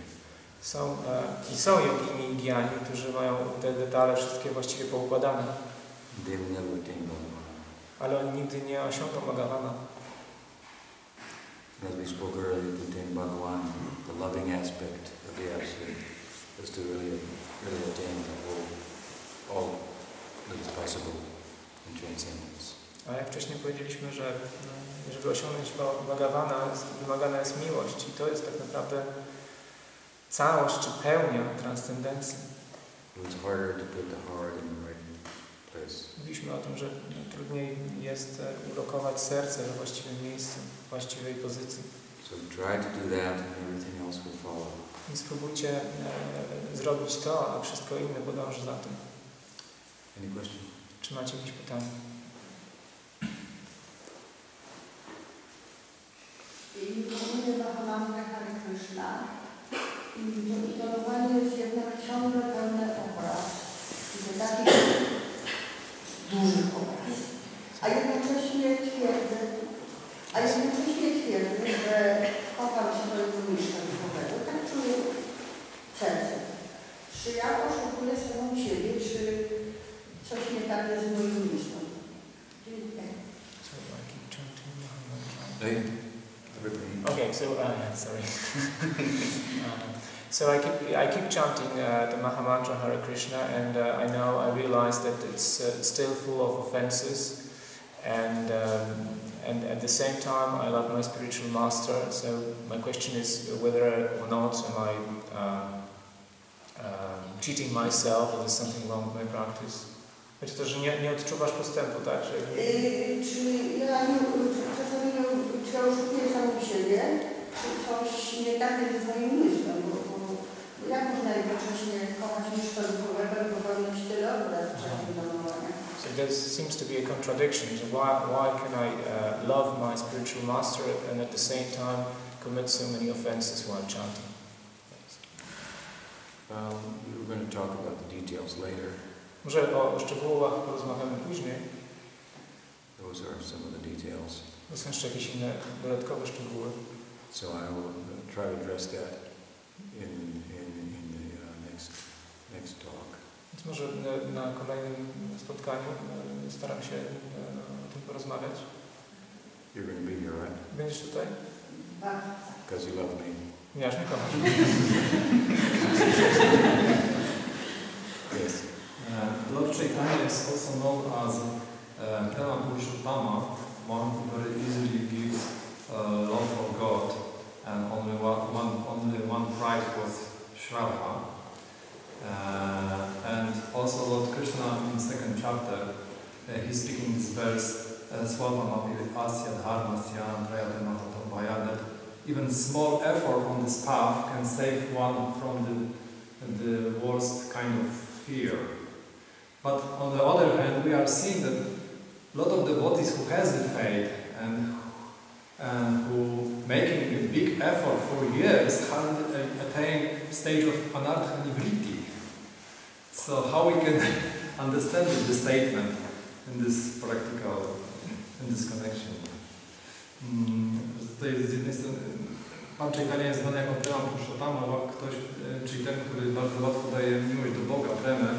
Są, e, I są jogini i giani, którzy mają te detale wszystkie właściwie poukładane, They will never attain Bhagavan. ale oni nigdy nie osiągną Bhagavana. As we spoke earlier, to attain Bhagavan, the loving aspect of the Absolute is to really, really attain the whole, all that is possible in transcendence. A jak wcześniej powiedzieliśmy, że e, żeby osiągnąć Bhagavana wymagana jest miłość i to jest tak naprawdę całość czy pełnia transcendencji. Mówiliśmy o tym, że trudniej jest e, ulokować serce we właściwym miejscu, właściwej pozycji. So try to do that and everything else will follow. I spróbujcie e, zrobić to, a wszystko inne podąży za tym. Any questions? Czy macie jakieś pytania? Idolowanie jest jednak ciągle pełne obraz. I to takich dużych obraz. A jednocześnie twierdzę, a jednocześnie twierdzę, że kocham swojego mistrza duchowego. Tak czuję serce. Czy ja oszukuję samą siebie, czy coś nie tak jest z moim mistrzem? Dziękuję. I keep chanting Mahamantra. Okay, so uh, sorry. um, so I keep I keep chanting uh, the Mahamantra Hare Krishna, and uh, I know I realize that it's uh, still full of offenses, and um, and at the same time I love my spiritual master. So my question is whether or not am I um, um, cheating myself, or there's something wrong with my practice. Znaczy to, że nie, nie odczuwasz postępu, tak? Że Yy, czy ja nie, czasami nie, oszukuję samą siebie, czy coś nie tak jest z moim myślem, bo, bo, jak można jednocześnie kochać mistrza duchowego i popełnić tyle obraz w czasie domalowania? So there seems to be a contradiction. Why, why can I uh, love my spiritual master and at the same time commit so many offenses while chanting? Um, we were going to talk about the details later. Może o, o szczegółach porozmawiamy później. Those are some of the details. To są jeszcze jakieś inne dodatkowe szczegóły. So I will try to address that in może na, na kolejnym spotkaniu e, staram się e, o tym porozmawiać. You're going to be here, right? Będziesz tutaj? Bardzo. Because you love me. Miasz mnie kochasz. Yes. Uh, Lord Chaitanya is also known as uh, Prema Purushottama one who very easily gives uh, love for God, and only one, one only one prize was Shraddha. Uh, and also Lord Krishna in the second chapter, uh, he's speaking this verse, uh, Swalpamapi Asya Dharmasya Prayate Mahatopaya, that even small effort on this path can save one from the, the worst kind of fear. But on the other hand, we are seeing that a lot of devotees who has the faith and, and who making a big effort for years have attain stage of anartha nivriti. So how we can understand the statement in this practical, in this connection? Mm, Tutaj z jednej strony Pan Czajtania jest znany jako Prema Purushotama, ktoś, e, czyli ten, który bardzo łatwo daje miłość do Boga, Premę.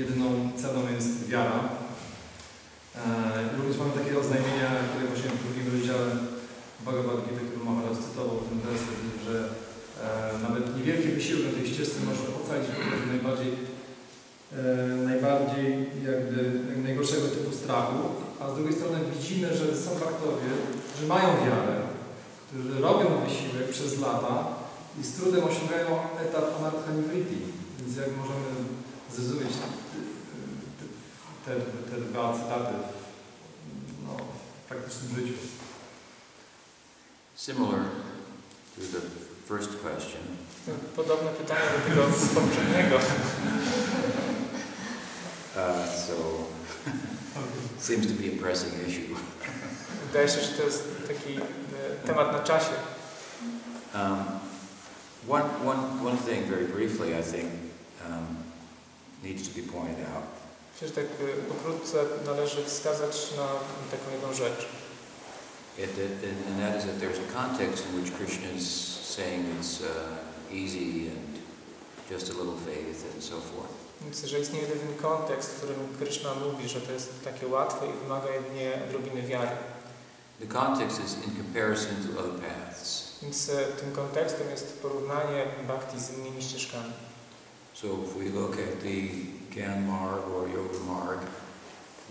Jedyną ceną jest wiara. E, również mamy takie oznajmienia, które właśnie w drugim rozdziale Bhagavad Gita, który Maharaj cytował ten werset, że e, nawet niewielki wysiłek na tej ścieżce może ocalić najbardziej, najbardziej jakby najgorszego typu strachu, a z drugiej strony widzimy, że są faktowie, że mają wiarę, którzy robią wysiłek przez lata i z trudem osiągają etap anartha nivriti. Więc jak możemy zrozumieć te, te dwa cytaty no, w praktycznym życiu. Similar to the first question, Podobne pytanie do tego poprzedniego. uh, so seems to be a pressing issue. Wydaje się, że to jest taki temat na czasie. Um, one, one, one thing, very briefly, I think, um, needs to be pointed out. Myślę, że tak pokrótce należy wskazać na taką jedną rzecz. It, it, and that is that there's a context in which Krishna is saying it's uh, easy and just a little faith and so forth. Więc, że istnieje pewien kontekst, w którym Krishna mówi, że to jest takie łatwe i wymaga jedynie odrobiny wiary. The context is in comparison to other paths. Więc e, tym kontekstem jest porównanie bhakti z innymi ścieżkami. So if we look at the Gyan Marg or Yoga Marg,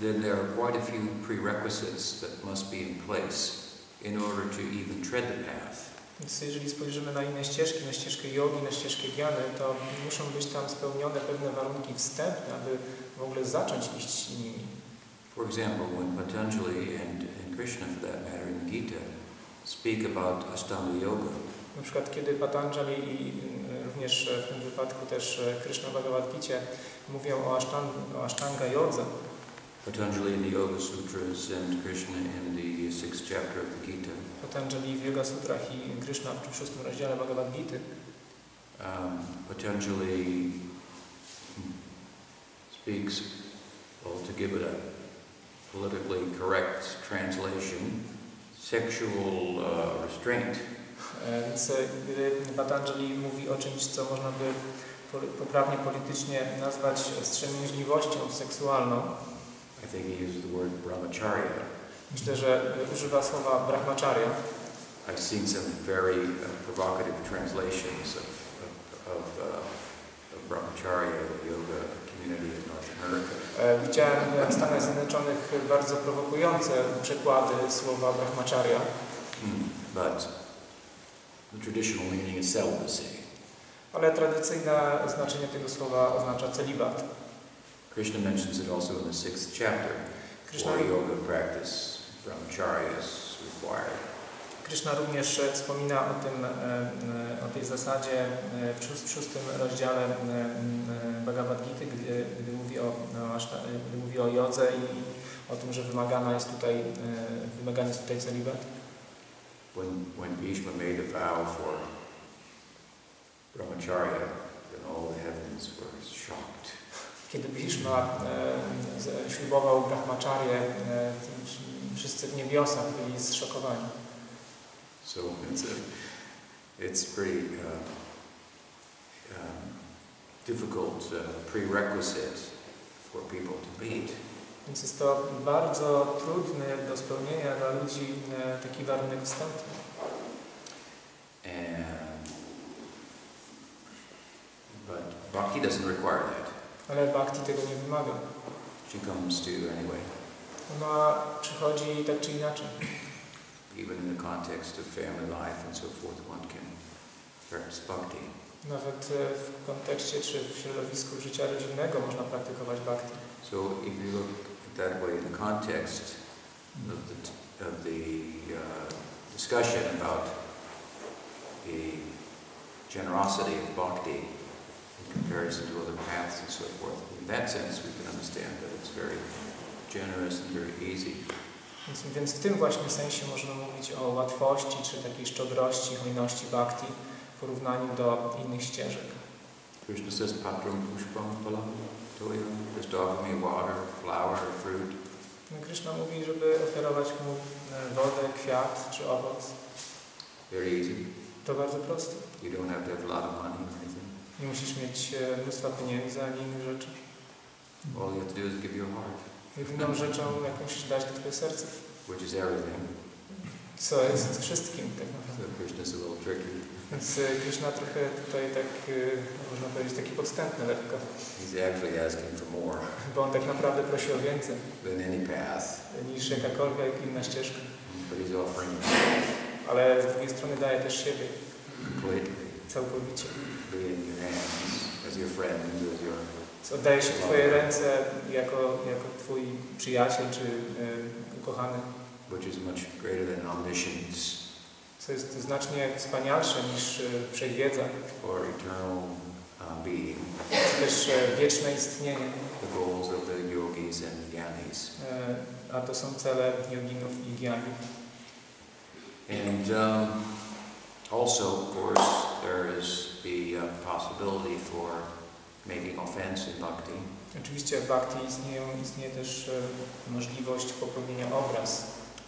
then there are quite a few prerequisites that must be in place in order to even tread the path. Więc jeżeli spojrzymy na inne ścieżki, na ścieżkę jogi, na ścieżkę giany, to muszą być tam spełnione pewne warunki wstępne, aby w ogóle zacząć iść nimi. For example, when Patanjali and, and Krishna, for that matter, in the Gita, speak about Ashtanga Yoga, Na przykład kiedy Patanjali i y, również w tym wypadku też e, Krishna w Bhagavad Gita mówią o, asztan, o Ashtanga Jodze, Patanjali in the Yoga Sutras and Krishna in the sixth chapter of the Gita, Patanjali w Yoga Sutrach i Krishna w szóstym rozdziale Bhagavad Gita, um, Patanjali speaks, well, to give it a politically correct translation, sexual uh, restraint. E, Więc e, gdy Patanjali mówi o czymś, co można by po- poprawnie politycznie nazwać wstrzemięźliwością seksualną, I think he used the word brahmacharya. Myślę, że używa słowa brahmacharya. I've seen some very uh, provocative translations of, of, of, uh, of brahmacharya yoga community in North America. E, Widziałem w Stanach Zjednoczonych bardzo prowokujące przekłady słowa brahmacharya, Hmm. But the traditional meaning is celibacy. ale tradycyjne znaczenie tego słowa oznacza celibat. Krishna mentions it also in the sixth chapter. Krishna, yoga practice, brahmacharya is required. Krishna również wspomina o, tym, e, e, o tej zasadzie e, w szóst- w szóstym rozdziale Bhagavad Gita, gdy, gdy, mówi o, gdy mówi o jodze i o tym, że wymagana jest tutaj, wymagany jest tutaj celibat. When, when Bhishma made a vow for brahmacharya, then all the heavens were shocked. Kiedy Bhishma e, ślubował brahmacharję, e, wszyscy w niebiosach byli zszokowani. So it's a, it's pretty uh, um, difficult uh, prerequisite for people to meet. Więc jest to bardzo trudny do spełnienia dla ludzi taki warunek wstępny. And but bhakti doesn't require that. Ale bhakti tego nie wymaga. She comes to anyway. Ona przychodzi tak czy inaczej. Even in the context of family life and so forth, one can practice bhakti. Nawet w kontekście czy w środowisku życia rodzinnego można praktykować bhakti. So if you look at that way in the context of the, of the uh, discussion about the generosity of bhakti in comparison to other paths and so forth, in that sense we can understand that it's very generous and very easy. Więc, więc w tym właśnie sensie możemy mówić o łatwości czy takiej szczodrości, hojności bhakti w porównaniu do innych ścieżek. Krishna says, Patram pushpam phalam toyam, just offer me water, flower, fruit. No, Krishna mówi, żeby oferować mu e, wodę, kwiat czy owoc. Very easy. To bardzo proste. You don't have to have a lot of money or anything. Nie musisz mieć e, mnóstwa pieniędzy ani innych rzeczy. All you have to do is give your heart, Jedyną rzeczą, jaką musisz dać, to twoje serce. which is everything. Co jest wszystkim tak So naprawdę. Krishna's a little tricky. Więc e, Krishna trochę tutaj tak, e, można powiedzieć, taki podstępny lekko. He's actually asking for more Bo on tak naprawdę prosi o więcej than any path, niż jakakolwiek inna ścieżka. but he's offering Ale z drugiej strony daje też siebie completely, całkowicie. be in your hands as your friend, as your Oddaje się w Twoje ręce jako, jako Twój przyjaciel czy e, ukochany, which is much greater than omniscience co jest znacznie wspanialsze niż e, wszechwiedza, or eternal uh, being, czy też e, wieczne istnienie. the goals of the yogis and gyanis. E, A to są cele joginów i gyani. And um, also, of course, there is the uh, possibility for making offense in bhakti. Oczywiście w bhakti istnieją, istnieje też e, możliwość popełnienia obraz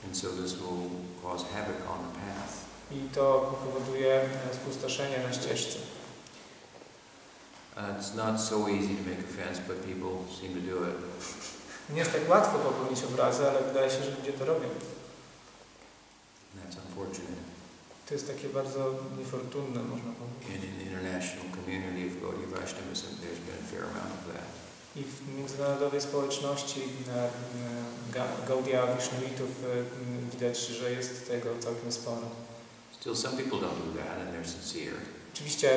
And so this will cause havoc on the path. i to powoduje e, spustoszenie na ścieżce. Uh, it's not so easy to make offense, but people seem to do it. Nie jest tak łatwo popełnić obrazy, ale wydaje się, że ludzie to robią. And that's unfortunate. To jest takie bardzo niefortunne, można powiedzieć. And in the international community of Gaudiya Vaishnavism, there's been a fair amount of that. I w międzynarodowej społeczności e, e, Ga- Gaudia Wisznuitów e, widać, że jest tego całkiem sporo. Still, some people don't do that, and they're sincere. Oczywiście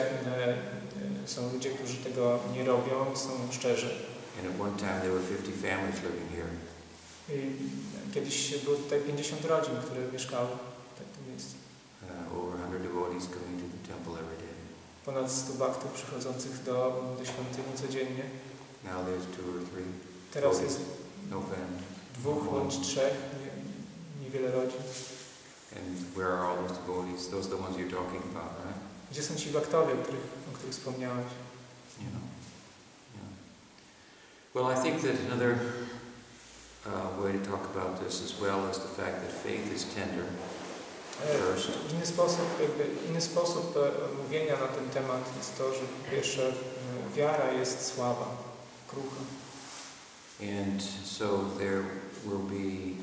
są ludzie, którzy tego nie robią, są szczerzy. And at one time, there were 50 families living here. I kiedyś było tutaj 50 rodzin, które mieszkały 100 devotees coming to the temple every day. Ponad 100 baktów przychodzących do, do świątyni codziennie. Now there's two or three. Teraz jest No family. dwóch bądź trzech, nie, niewiele rodzin. And where are all those devotees? Those are the ones you're talking about, right? Gdzie są ci baktowie, o których, o których wspomniałeś? Know. Yeah. Well, I think that another uh, way to talk about this as well is the fact that faith is tender Inny sposób, inny sposób e, mówienia na ten temat jest to, że po pierwsze e, wiara jest słaba, krucha. and so there will be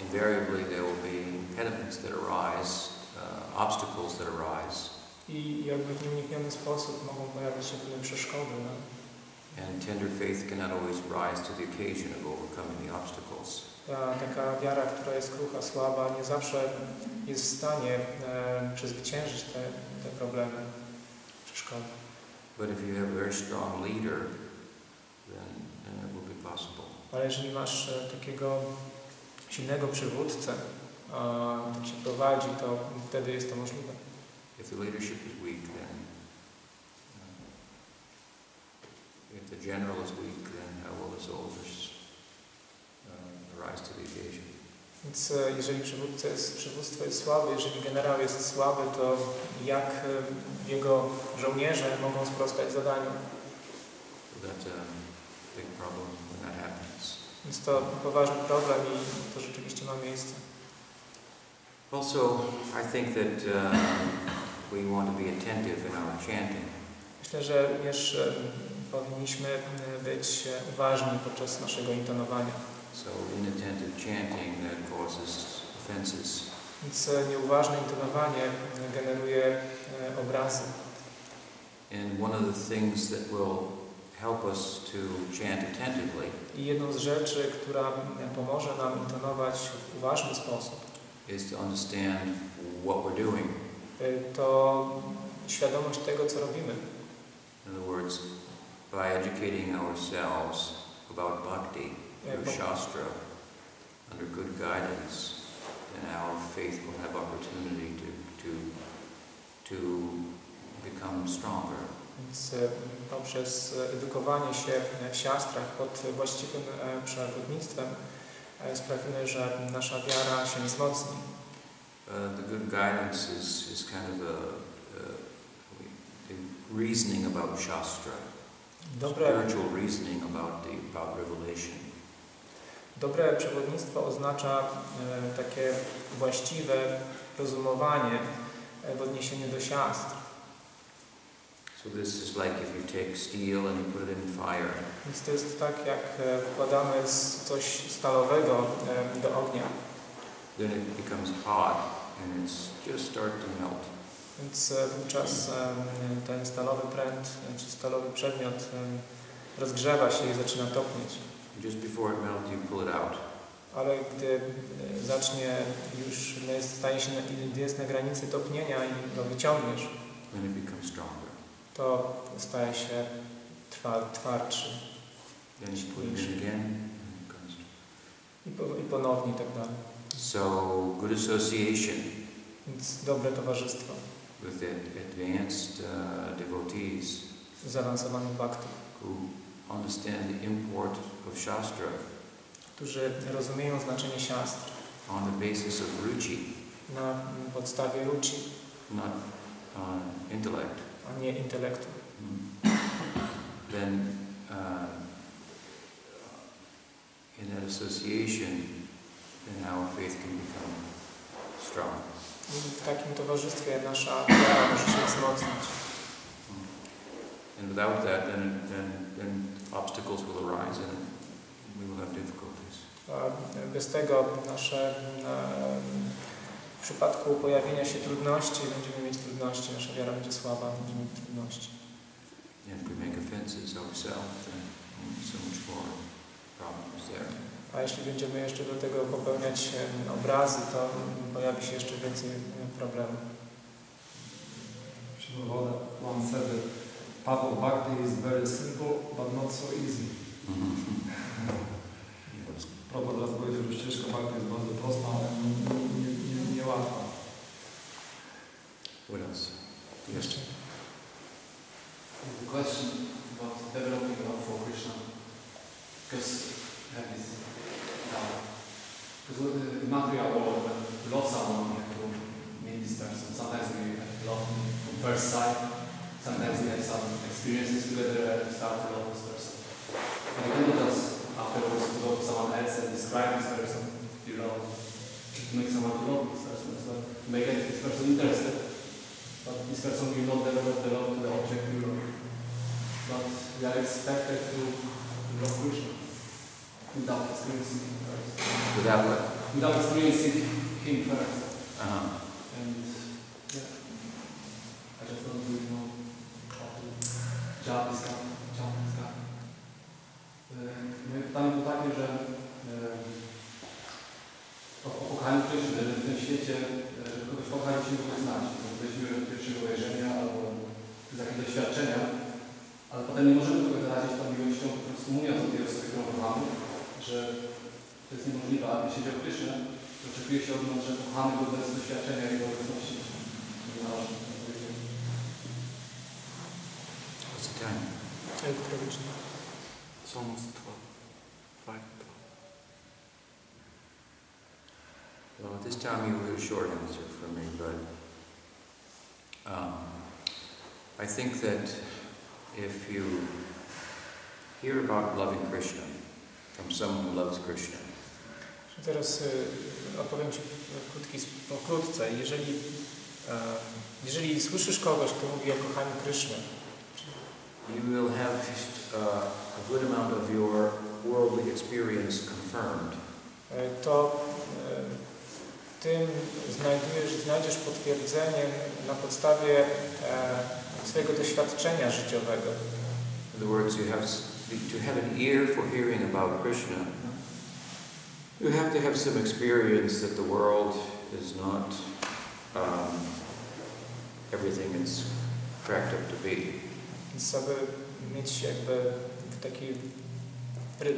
invariably there will be impediments that arise, uh, obstacles that arise, I jakby w nieunikniony sposób mogą pojawić się pewne przeszkody. No? and tender faith cannot always rise to the occasion of overcoming the obstacles. Ta taka wiara, która jest krucha, słaba, nie zawsze jest w stanie e, przezwyciężyć te, te problemy, przeszkody. But if you have a very strong leader, then, then it will be possible. Ale jeżeli masz e, takiego silnego przywódcę, który cię prowadzi, to wtedy jest to możliwe. If the leadership is weak, then uh, if the general is weak, then how will the soldiers uh, rise to the occasion? Więc e, jeżeli przywódca jest, przywództwo jest słabe, jeżeli generał jest słaby, to jak e, jego żołnierze mogą sprostać zadaniu? So that's a big problem when that happens. Więc to poważny problem i to rzeczywiście ma miejsce. Also, I think that uh, we want to be attentive in our chanting. Myślę, że również e, powinniśmy być uważni podczas naszego intonowania. So inattentive chanting that causes offenses. Więc e, nieuważne intonowanie e, generuje e, obrazy. And one of the things that will help us to chant attentively I jedną z rzeczy, która pomoże nam intonować w uważny sposób, is to understand what we're doing. to świadomość tego, co robimy. In other words, by educating ourselves about bhakti through Shastra under good guidance, then our faith will have opportunity to, to, to become stronger. Więc poprzez edukowanie się w siastrach pod właściwym przewodnictwem sprawimy, że nasza wiara się wzmocni. Uh, the good guidance is, is kind of a, a, reasoning about Shastra, Dobre, spiritual reasoning about the. Dobre przewodnictwo oznacza e, takie właściwe rozumowanie e, w odniesieniu do siastr. So this is like if you take steel and you put it in fire. Więc to jest tak, jak e, wkładamy coś stalowego do ognia. Then it becomes hot and it's just start to melt. Więc wówczas ten stalowy pręt czy stalowy przedmiot rozgrzewa się i zaczyna topnieć. Just before it melts, you pull it out. Ale gdy e, zacznie już, no staje się, na- gdy jest na granicy topnienia i go wyciągniesz, Then it becomes stronger. to staje się twar, twardszy Then you put it in again. and it becomes i, po, i ponownie i tak dalej. So good association Więc dobre towarzystwo with the advanced uh, devotees zaawansowanych baktów, who understand the import of Shastra którzy rozumieją znaczenie on the basis of ruchi, na podstawie ruci, not on intellect. a nie intelektu. Hmm. Then uh, in that association, then our faith can become strong. W takim towarzystwie nasza wiara może się wzmocnić. Hmm. And without that, then, then, then obstacles will arise and we will have difficulties. Bez tego nasze, e, w przypadku pojawienia się trudności będziemy mieć trudności, nasza wiara będzie słaba, będziemy mieć trudności. And if we make offenses ourselves, then so much more problems there. A jeśli będziemy jeszcze do tego popełniać e, obrazy, to pojawi się jeszcze więcej e, problemów. Prabhupada once of bhakti is very simple, but not so easy. Prabhupada raz powiedział, że ścieżka bhakti jest bardzo prosta, ale nie- nie- nie- niełatwa. What else? Jeszcze. The question about developing love for Krishna, because that is because with the material world, when we love someone, we have to meet this person. Sometimes we love from first sight. Sometimes we have some experiences together and start to love this person. And we cannot just afterwards to go to someone else and describe this person. You know, to make someone to love this person as well. To make this person interested. But this person will not develop the love to the object you love. But we are expected to love Krishna without experiencing him first. Without what? Without experiencing him first. Uh-huh. And yeah, I just don't really know guy. E, Moje pytanie było takie, że e, o, o kochaniu Kryszny, że w tym świecie, e, kogoś kochać się nie znać. Byliśmy od pierwszego wejrzenia albo z jakiegoś doświadczenia, ale potem nie możemy tego wyrazić tą miłością, po prostu mówiąc o tej osobie, którą kochamy, że to jest niemożliwe, a chodzi o Kryszynę, to oczekuje się od nas, że kochamy go bez doświadczenia Jego obecności. Nie należy time? Elektroniczne. 12. Right. Well, at this time you will short answer from me, but um, I think that if you hear about loving Krishna from someone who loves Krishna, Teraz y, odpowiem Ci krótki, pokrótce. Jeżeli, e, jeżeli słyszysz kogoś, kto mówi o kochaniu Kryszny, you will have uh, a good amount of your worldly experience confirmed. to tym znajdujesz, znajdziesz potwierdzenie na podstawie swojego doświadczenia życiowego. In other words, you have to have an ear for hearing about Krishna. You have to have some experience that the world is not um, everything it's cracked up to be. Więc aby mieć jakby taki,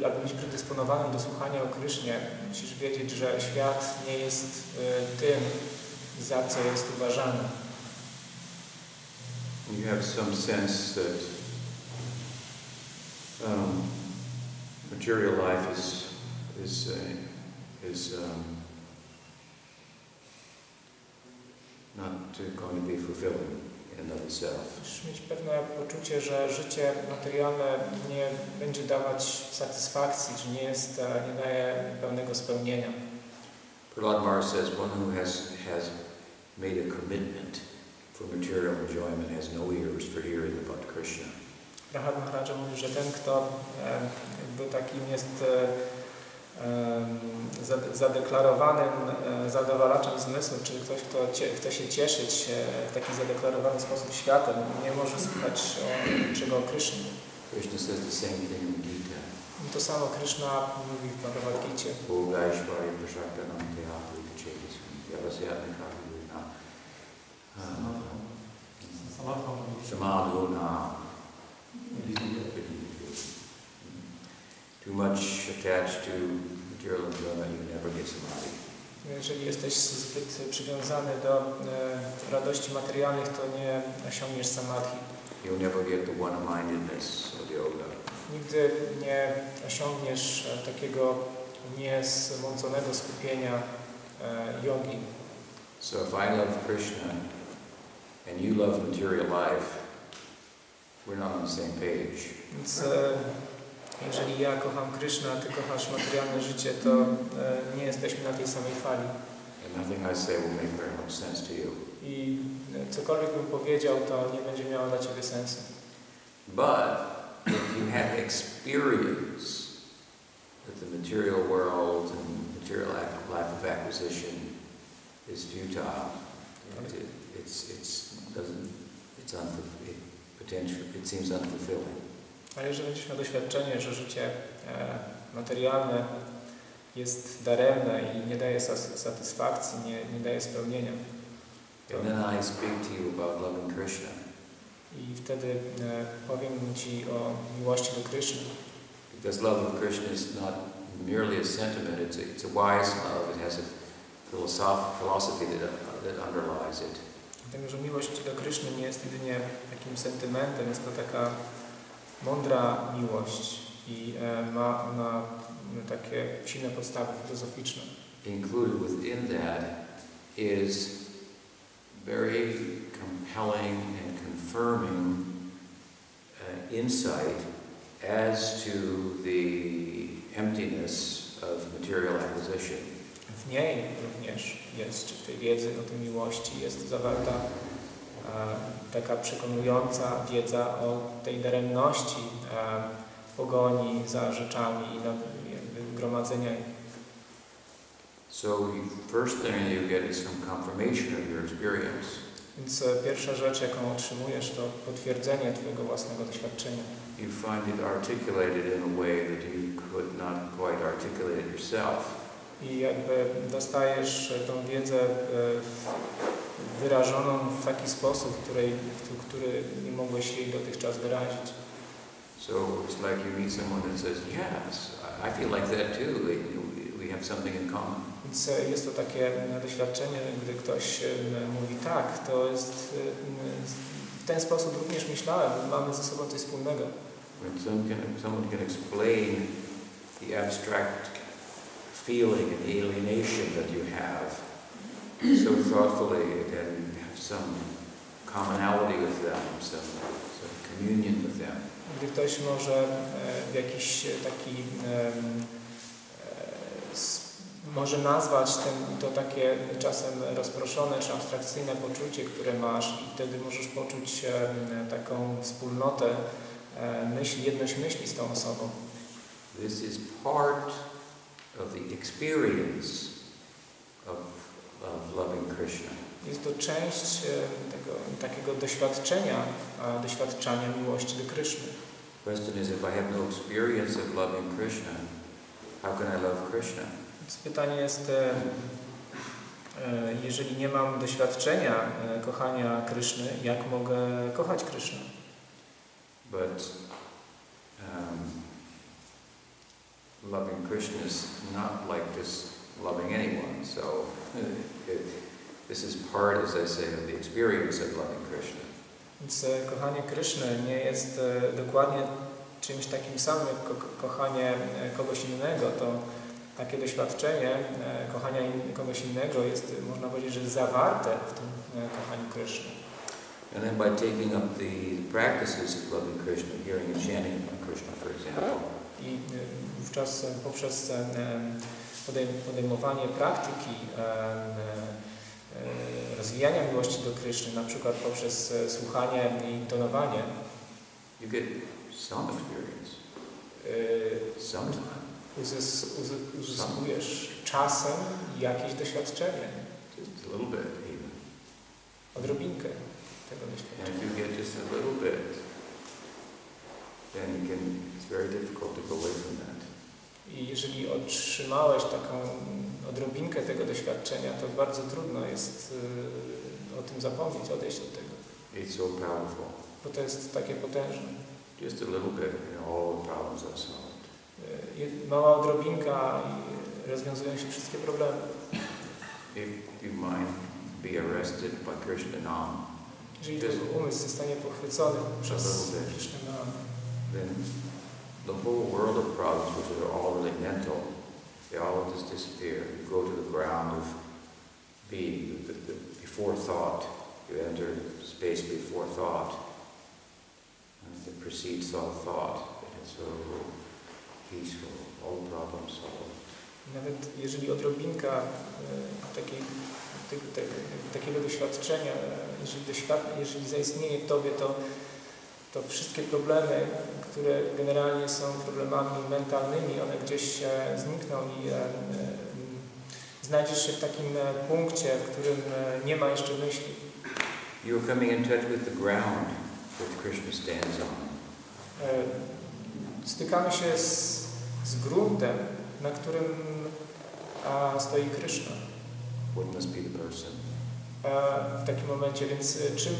aby być predysponowanym do słuchania o Krysznie, musisz wiedzieć, że świat nie jest y, tym, za co jest uważany. You have some sense that um, material life is is uh, is um, not going to be fulfilling Musisz mieć pewne poczucie, że życie materialne nie będzie dawać satysfakcji, czy nie, jest, e, nie daje pełnego spełnienia. Prahlad Maharaj says one who has has made a commitment for material enjoyment has no ears for hearing about Krishna. Prahlad mówi, że ten, kto e, jakby takim jest e, zadeklarowanym e, zadowalaczem zmysłu, czyli ktoś, kto chce się cieszyć e, w taki zadeklarowany sposób światem, nie może słuchać o, niczego o Krysznie. Krishna says the same thing in Gita. I to samo Kryszna mówi w Bhagavad Gita. Bhogashvaya prashaktanante apulichetis vyavasyatmika vivina Samatha. samadhuna. Too much attached to material enjoyment, you never get samadhi. Jeżeli jesteś zbyt przywiązany do e, radości materialnych, to nie osiągniesz samadhi. You'll never get the one-mindedness of yoga. Nigdy nie osiągniesz e, takiego niezmąconego skupienia e, jogi. So if I love Krishna and you love material life, we're not on the same page. Więc e, jeżeli ja kocham Kryszna, a ty kochasz materialne życie, to nie jesteśmy na tej samej fali. And nothing I say will make very much sense to you. I cokolwiek bym powiedział, to nie będzie miało dla ciebie sensu. But if you have experience that the material world and material life of acquisition is futile, it, it, it's, it's, doesn't, it's it potential, it seems unfulfilling. Ale jeżeli będziesz miał doświadczenie, że życie e, materialne jest daremne i nie daje satysfakcji, nie, nie daje spełnienia, And then I speak to you about loving Krishna. i wtedy e, powiem Ci o miłości do Kryszny, Because love of Krishna is not merely a sentiment, it's a, it's a wise love. It has a philosoph- philosophy that, uh, that underlies it. dlatego że miłość do Kryszny nie jest jedynie takim sentymentem, jest to taka mądra miłość i e, ma ona takie silne podstawy filozoficzne. Included within that is very compelling and confirming uh, insight as to the emptiness of material acquisition. W niej również jest, czy w tej wiedzy o tej miłości jest zawarta taka przekonująca wiedza o tej daremności e, pogoni za rzeczami i jakby gromadzenia. So first thing you get is some confirmation of your experience. Więc e, pierwsza rzecz, jaką otrzymujesz, to potwierdzenie Twojego własnego doświadczenia. You find it articulated in a way that you could not quite articulate yourself. I jakby dostajesz e, tą wiedzę e, w- wyrażoną w taki sposób, której, w który nie mogłeś jej dotychczas wyrazić. So it's like you meet someone that says, yes, I- feel like that too. We- have something in common. Więc e, jest to takie e, doświadczenie, gdy ktoś e, mówi tak, to jest w ten sposób również myślałem, mamy ze sobą coś wspólnego. When can, someone can explain the abstract feeling and alienation that you have so thoughtfully and have some commonality with them, some, some communion with them. Gdy ktoś może e, w jakiś e, taki e, może nazwać ten, to takie czasem rozproszone czy abstrakcyjne poczucie, które masz i wtedy możesz poczuć taką wspólnotę myśli, jedność myśli z tą osobą. This is part of the experience of, of loving Krishna. Jest to część tego takiego doświadczenia, doświadczania miłości do Kryszny. Question is, if I have no experience of loving Krishna, how can I love Krishna? Więc pytanie jest, e, jeżeli nie mam doświadczenia e, kochania Kryszny, jak mogę kochać Krysznę? But um, loving Krishna is not like just loving anyone. So this is part, as I say, of the experience of loving Krishna. Więc e, kochanie Kryszny nie jest e, dokładnie czymś takim samym jak ko kochanie e, kogoś innego. To takie doświadczenie kochania in kogoś innego jest, można powiedzieć, że zawarte w tym kochaniu Kryszny. And then by taking up the practices of loving Krishna, hearing and chanting about Krishna, for example, I wówczas poprzez podejmowanie praktyki rozwijania miłości do Kryszny, na przykład poprzez e, słuchanie i intonowanie, you get some experience, e, sometime, uzys uzy- uzyskujesz czasem jakieś doświadczenie, just a little bit even. odrobinkę tego And doświadczenia. if you get just a little bit, then you can, it's very difficult to go away from that. I jeżeli otrzymałeś taką odrobinkę tego doświadczenia, to bardzo trudno jest y, o tym zapomnieć, odejść od tego, It's so powerful. bo to jest takie potężne. Just a little bit, and all the problems are solved. Mała odrobinka i rozwiązują się wszystkie problemy. If your mind be arrested by Krishna Nam, Jeżeli twój umysł zostanie pochwycony przez Dobra. Krishnę Nam, then the whole world of problems, which are all really mental, they all just disappear. You go to the ground of being, the, the, before thought. You enter space before thought. And it precedes all thought. And it's so peaceful, all the problems solved. Nawet jeżeli odrobinka takiej, takiego doświadczenia, jeżeli, doświad, jeżeli zaistnieje w Tobie, to, to wszystkie problemy, które generalnie są problemami mentalnymi, one gdzieś e, znikną i e, e, znajdziesz się w takim e, punkcie, w którym nie ma jeszcze myśli. You're coming in touch with the ground which Krishna stands on. Stykamy się z, z gruntem, na którym a, stoi Kryszna. What must be the person? w takim momencie, więc czym,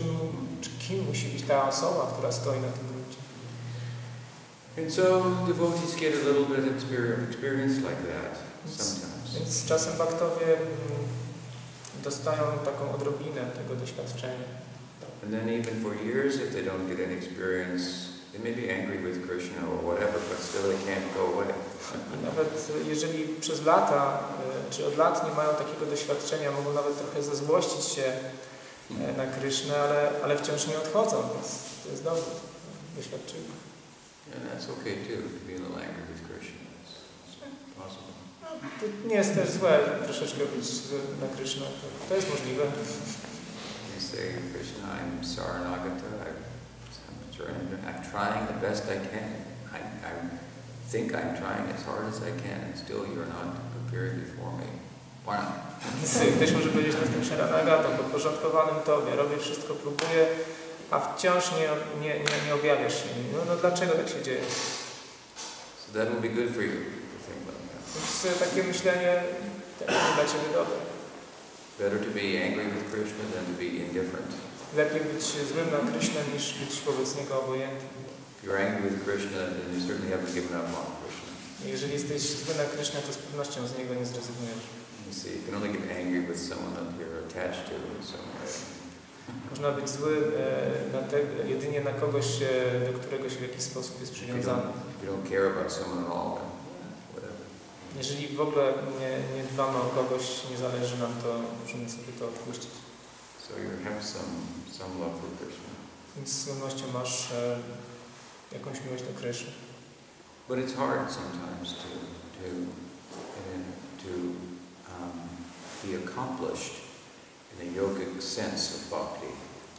czy kim musi być ta osoba, która stoi na tym gruncie? And so devotees get a little bit of experience, like that sometimes. Więc czasem baktowie mm, dostają taką odrobinę tego doświadczenia. And then even for years, if they don't get any experience, they may be angry with Krishna or whatever, but still they can't go away. I nawet jeżeli przez lata, e, czy od lat nie mają takiego doświadczenia, mogą nawet trochę zezłościć się na Krysznę, ale, ale wciąż nie odchodzą, to jest doświadczenie. And that's okay too, to be a little angry with Krishna. It's, possible. To nie jest też złe troszeczkę być na Krysznę, to, to jest możliwe. You say, Krishna, I'm Saranagata, I- I'm trying, I'm trying the best I can. I, I think I'm trying as hard as I can, and still you're not appearing before me. Not? Więc Ktoś może powiedzieć, że jestem Sharanagata, podporządkowanym Tobie, robię wszystko, próbuję, a wciąż nie, nie, nie, nie objawiasz się. No, no dlaczego tak się dzieje? So that will be good for you. Więc e, takie myślenie dla Ciebie dobre. Better to be angry with Krishna than to be indifferent. Lepiej być złym na Krysznę niż być wobec Niego obojętnym. If you're angry with Krishna, then you certainly haven't given up on Krishna. Jeżeli jesteś zły na Krysznę, to z pewnością z Niego nie zrezygnujesz. You see, you can only get angry with someone that you're attached to in some way. Można być zły e, na te, jedynie na kogoś, e, do którego się w jakiś sposób jest If you przywiązany. don't, if you don't care about someone at all, then whatever. Jeżeli w ogóle nie, nie dbamy o kogoś, nie zależy nam, to możemy sobie to odpuścić. So you have some, some love for Krishna. Więc z pewnością masz e, jakąś miłość do Kryszny. But it's hard sometimes to, to, to be accomplished in a yogic sense of bhakti.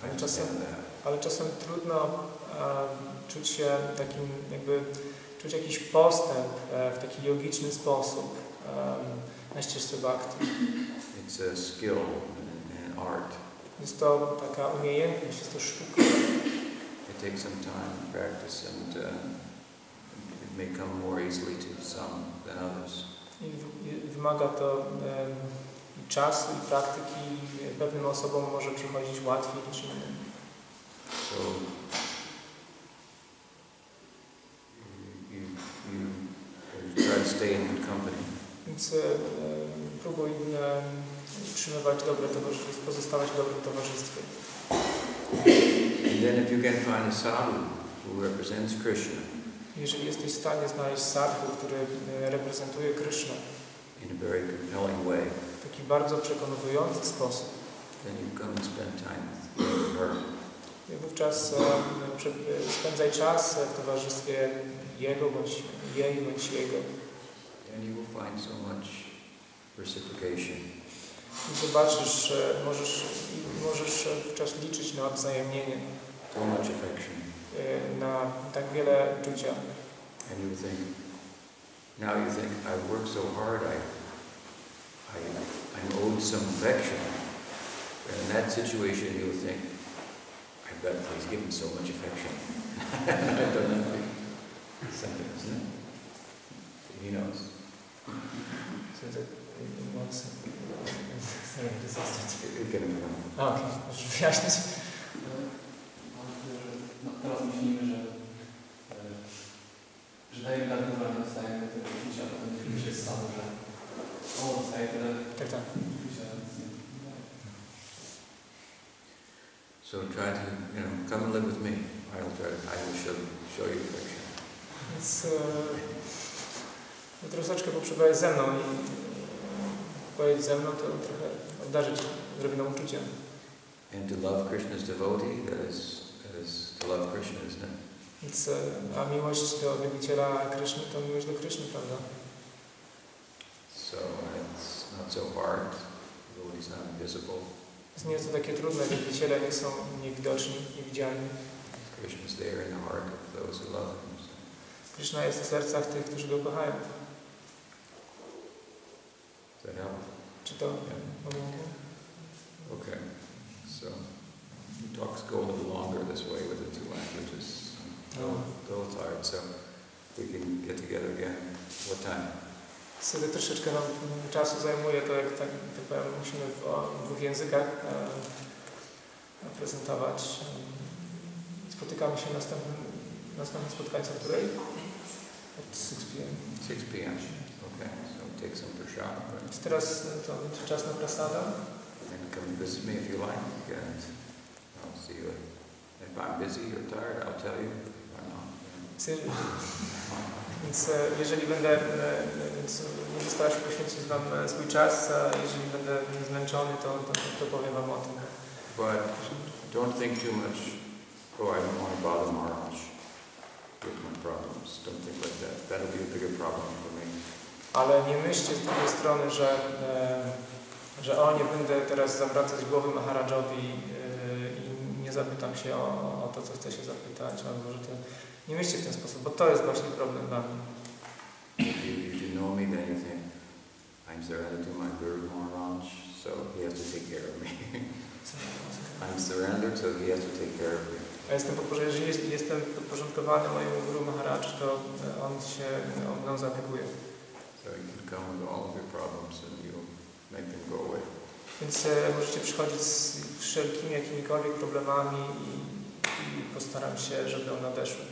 Ale czasem, that. ale czasem trudno e, czuć się takim, jakby czuć jakiś postęp e, w taki logiczny sposób e, na ścieżce bhakti. It's a skill and, art. Jest to taka umiejętność, jest to sztuka. It take some time practice, and uh, it may come more easily to some than others. I wymaga to i czasu i praktyki. Pewnym osobom może przychodzić łatwiej niż innym. So you, you, you try to stay in good company. Więc e, próbuj em, utrzymywać dobre towarzystwo, pozostawać w dobrym towarzystwie. And then if you can find a sadhu who represents Krishna Jeżeli jesteś w stanie znaleźć sadhu, który e, reprezentuje Krysznę in a very compelling way, taki bardzo przekonujący sposób, i wówczas e, e, spędzaj czas w towarzystwie jego bądź jej bądź jego. And you will find so much reciprocation. I zobaczysz, że możesz, możesz e, wówczas liczyć na odwzajemnienie, So much affection. e, na tak wiele czucia. And you think, now you think, I worked so hard, I, I, I'm owed some affection. And in that situation, you'll think, I've got, he's given so much affection. I've done nothing. Something, isn't it? He knows. Co to- mocy. Sorry, to zostać. You can, A, okej, możesz wyjaśnić? Mam nadzieję, że no, teraz myślimy, że, e, że dajemy tak dużo, nie dostajemy tego uczucia, potem się z że o, dostaję tyle Tak, tak. so try to, you know, come and live with me. I'll try, I will show, show you affection. Więc e, no, troszeczkę poprzebywałeś ze mną i pojedź ze mną, to trochę obdarzyć odrobiną uczucia. And to love Krishna's devotee, that is, that is to love Krishna, isn't it? Więc, e, a miłość do wielbiciela Kryszny to miłość do Kryszny, prawda? So it's not so hard, although he's not invisible. Więc nie jest to takie trudne, wielbiciele nie są niewidoczni, niewidzialni. Krishna's there in the heart of those who love him. So Kryszna jest w sercach tych, którzy go kochają. does that help? Czy to pomogło? Okay. So the talks go a little longer this way with the two languages. Though, though it's hard, so we can get together again. What time? Sobie troszeczkę nam czasu zajmuje to, jak tak, tak powiem, musimy w dwóch językach e, prezentować. Spotykamy się następnym, następnym spotkaniu o której? At 6 p.m. 6 p.m. Okay. So take some prashad, right? Teraz e, to czas na prasada. And come visit me if you like, and I'll see you. If I'm busy or tired, I'll tell you. If I'm not, Więc, więc e, jeżeli będę, e, więc nie starać się poświęcić Wam e, swój czas, a jeżeli będę zmęczony, to, to, to powiem Wam o tym. But don't think too much, oh, I don't want to bother Maharaj with my problems. Don't think like that. That'll be a bigger problem for me. Ale nie myślcie z drugiej strony, że, e, że o, nie będę teraz zawracać głowy Maharadżowi e, i nie zapytam się o, o to, co chcę się zapytać, albo że to... Nie myślcie w ten sposób, bo to jest właśnie problem dla mnie. You, you you I'm surrendered to my Guru Maharaj, so he has to take care of me. I'm surrendered, so he has to take care of me. Ja jestem podporządkowany, jeżeli jest, jestem podporządkowany mojemu Guru Maharadż, to on się on mną zaopiekuje. So you can come with all of your problems and you'll make them go away. Więc e, możecie przychodzić z wszelkimi jakimikolwiek problemami i, i postaram się, żeby one odeszły.